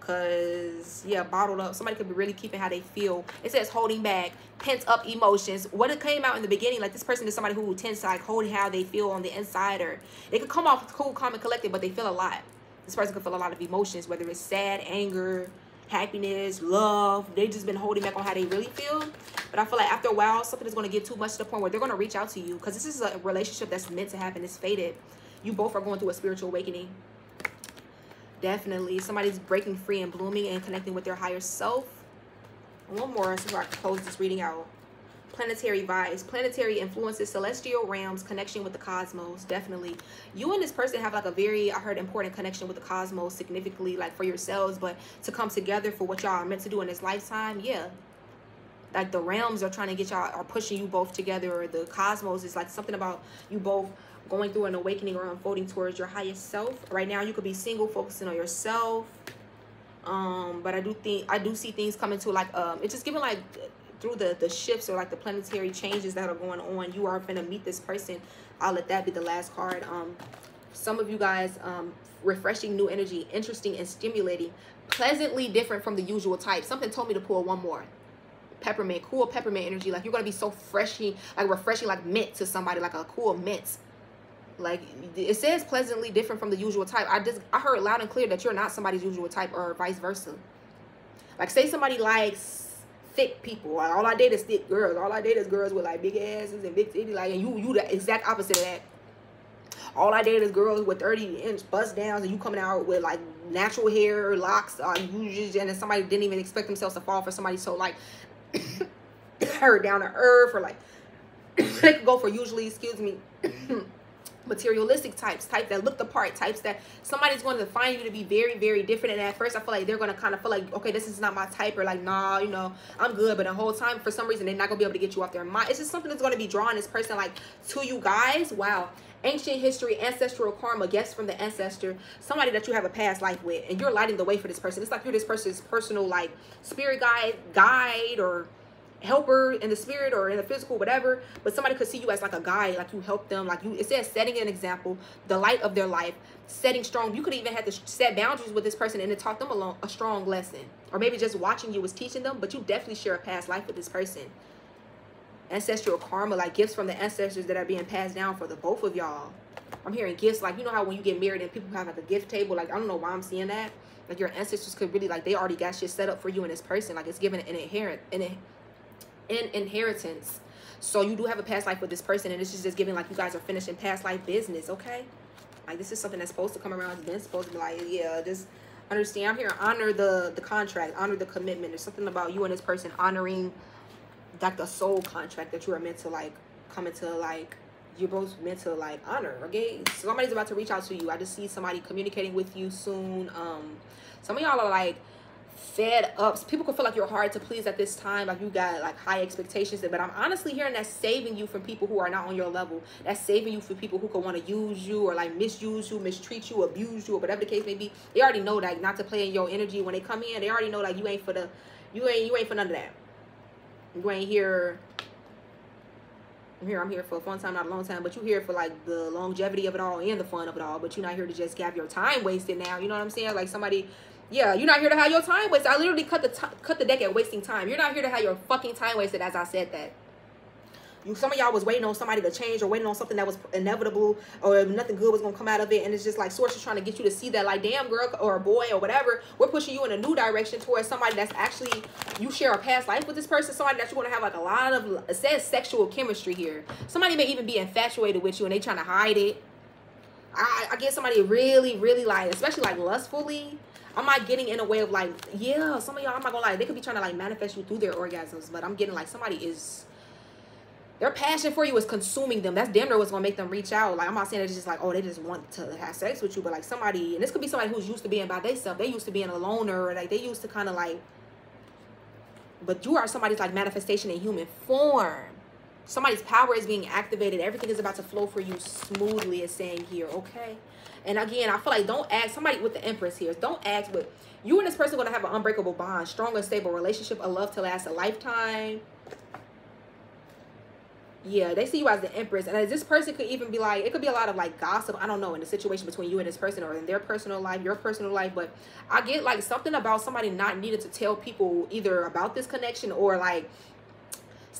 Cause yeah, bottled up. Somebody could be really keeping how they feel. It says holding back, pent up emotions. What it came out in the beginning, like this person is somebody who tends to like hold how they feel on the inside, or they could come off cool, calm, and collected, but they feel a lot. This person could feel a lot of emotions, whether it's sad, anger, happiness, love. They just been holding back on how they really feel. But I feel like after a while, something is going to get too much to the point where they're going to reach out to you because this is a relationship that's meant to happen. It's fated you both are going through a spiritual awakening. Definitely. Somebody's breaking free and blooming and connecting with their higher self. One more so i close this reading out. Planetary vibes planetary influences celestial realms connection with the cosmos. Definitely. You and this person have like a very i heard important connection with the cosmos significantly like for yourselves but to come together for what y'all are meant to do in this lifetime yeah. Like the realms are trying to get y'all are pushing you both together or the cosmos is like something about you both going through an awakening or unfolding towards your highest self. Right now, you could be single, focusing on yourself. Um, but I do think I do see things coming to like um, it's just giving like through the the shifts or like the planetary changes that are going on. You are gonna meet this person. I'll let that be the last card. Um, some of you guys um refreshing new energy, interesting and stimulating, pleasantly different from the usual type. Something told me to pull one more peppermint, cool peppermint energy. Like you're gonna be so freshy, like refreshing, like mint to somebody, like a cool mint. Like it says pleasantly different from the usual type. I just I heard loud and clear that you're not somebody's usual type or vice versa. Like say somebody likes thick people. All I date is thick girls. All I date is girls with like big asses and big titties. Like and you you the exact opposite of that. All I date is girls with 30 inch bust downs and you coming out with like natural hair, locks. Uh, you just, and then somebody didn't even expect themselves to fall for somebody so like her down to earth or like they could go for usually, excuse me, materialistic types, types that look the part, types that somebody's going to find you to be very, very different. And at first, I feel like they're going to kind of feel like, okay, this is not my type, or like, nah, you know, I'm good. But the whole time, for some reason, they're not going to be able to get you off their mind. It's just something that's going to be drawing this person like to you guys. Wow. Ancient history, ancestral karma, gifts from the ancestor, somebody that you have a past life with, and you're lighting the way for this person. It's like you're this person's personal, like, spirit guide, guide, or helper in the spirit or in the physical whatever but somebody could see you as like a guy like you help them like you it says setting an example the light of their life setting strong you could even have to set boundaries with this person and to taught them along a strong lesson. Or maybe just watching you was teaching them but you definitely share a past life with this person. Ancestral karma like gifts from the ancestors that are being passed down for the both of y'all. I'm hearing gifts like you know how when you get married and people have like a gift table like i don't know why i'm seeing that. Like your ancestors could really like they already got shit set up for you and this person like it's given an inherent an, an inheritance. So you do have a past life with this person and this is just giving like you guys are finishing past life business okay? Like this is something that's supposed to come around it's been supposed to be like yeah just understand i'm here honor the the contract honor the commitment. There's something about you and this person honoring like the soul contract that you are meant to like come into like you're both meant to like honor okay? Somebody's about to reach out to you. I just see somebody communicating with you soon. Um some of y'all are like fed up people can feel like you're hard to please at this time like you got like high expectations but i'm honestly hearing that saving you from people who are not on your level that's saving you from people who could want to use you or like misuse you mistreat you abuse you or whatever the case may be they already know like not to play in your energy when they come in they already know like you ain't for the you ain't you ain't for none of that you ain't here I'm here, I'm here for a fun time, not a long time, but you here for like the longevity of it all and the fun of it all. But you're not here to just have your time wasted now. You know what I'm saying? Like somebody, yeah, you're not here to have your time wasted. I literally cut the cut the deck at wasting time. You're not here to have your fucking time wasted as I said that. You, some of y'all was waiting on somebody to change or waiting on something that was inevitable or nothing good was gonna come out of it, and it's just like source is trying to get you to see that, like, damn girl or boy or whatever, we're pushing you in a new direction towards somebody that's actually you share a past life with this person, somebody that you're gonna have like a lot of it says sexual chemistry here. Somebody may even be infatuated with you and they trying to hide it. I, I get somebody really, really like, especially like lustfully. I'm not getting in a way of like, yeah, some of y'all, I'm not gonna lie, they could be trying to like manifest you through their orgasms, but I'm getting like somebody is their passion for you is consuming them. That's damn near what's gonna make them reach out. Like I'm not saying it's just like, oh, they just want to have sex with you, but like somebody, and this could be somebody who's used to being by themselves. They used to being a loner, or like they used to kind of like. But you are somebody's like manifestation in human form. Somebody's power is being activated. Everything is about to flow for you smoothly. Is saying here, okay. And again, I feel like don't ask somebody with the Empress here. Don't ask, but you and this person are gonna have an unbreakable bond, strong and stable relationship, a love to last a lifetime yeah they see you as the empress and this person could even be like it could be a lot of like gossip i don't know in the situation between you and this person or in their personal life your personal life but i get like something about somebody not needed to tell people either about this connection or like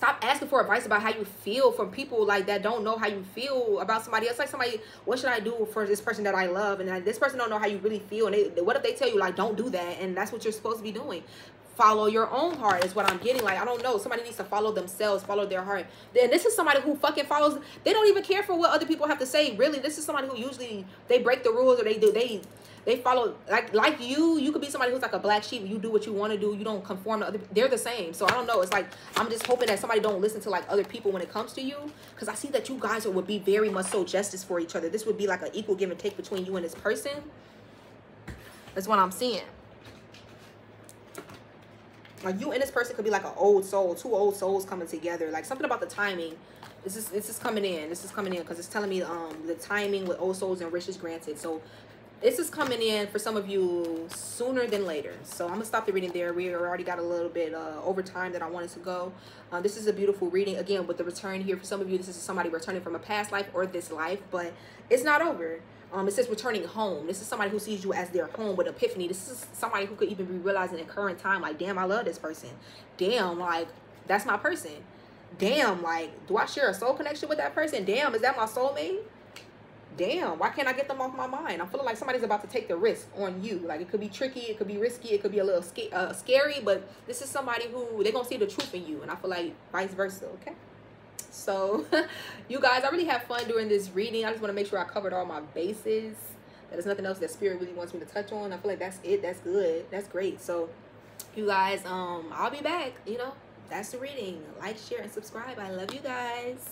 stop asking for advice about how you feel from people like that don't know how you feel about somebody else like somebody what should i do for this person that i love and this person don't know how you really feel and they, what if they tell you like don't do that and that's what you're supposed to be doing follow your own heart is what I'm getting. Like, I don't know. Somebody needs to follow themselves, follow their heart. Then this is somebody who fucking follows. They don't even care for what other people have to say. Really, this is somebody who usually they break the rules or they do they they follow like like you. You could be somebody who's like a black sheep. You do what you want to do. You don't conform to other. They're the same. So I don't know. It's like I'm just hoping that somebody don't listen to like other people when it comes to you, because I see that you guys would be very much so justice for each other. This would be like an equal give and take between you and this person. That's what I'm seeing. Like you and this person could be like an old soul, two old souls coming together. Like something about the timing. This is this is coming in. This is coming in because it's telling me um the timing with old souls and riches granted. So this is coming in for some of you sooner than later. So I'm gonna stop the reading there. We already got a little bit uh, over time that I wanted to go. Uh, this is a beautiful reading again with the return here for some of you. This is somebody returning from a past life or this life, but it's not over. Um, it says returning home. This is somebody who sees you as their home with epiphany. This is somebody who could even be realizing in current time, like, damn, I love this person. Damn, like, that's my person. Damn, like, do I share a soul connection with that person? Damn, is that my soulmate? Damn, why can't I get them off my mind? I'm feeling like somebody's about to take the risk on you. Like, it could be tricky, it could be risky, it could be a little sc uh, scary, but this is somebody who, they're to see the truth in you. And I feel like vice versa, okay? So, you guys, I really have fun during this reading. I just want to make sure I covered all my bases. There's nothing else that spirit really wants me to touch on. I feel like that's it. That's good. That's great. So, you guys, um, I'll be back. You know, that's the reading. Like, share, and subscribe. I love you guys.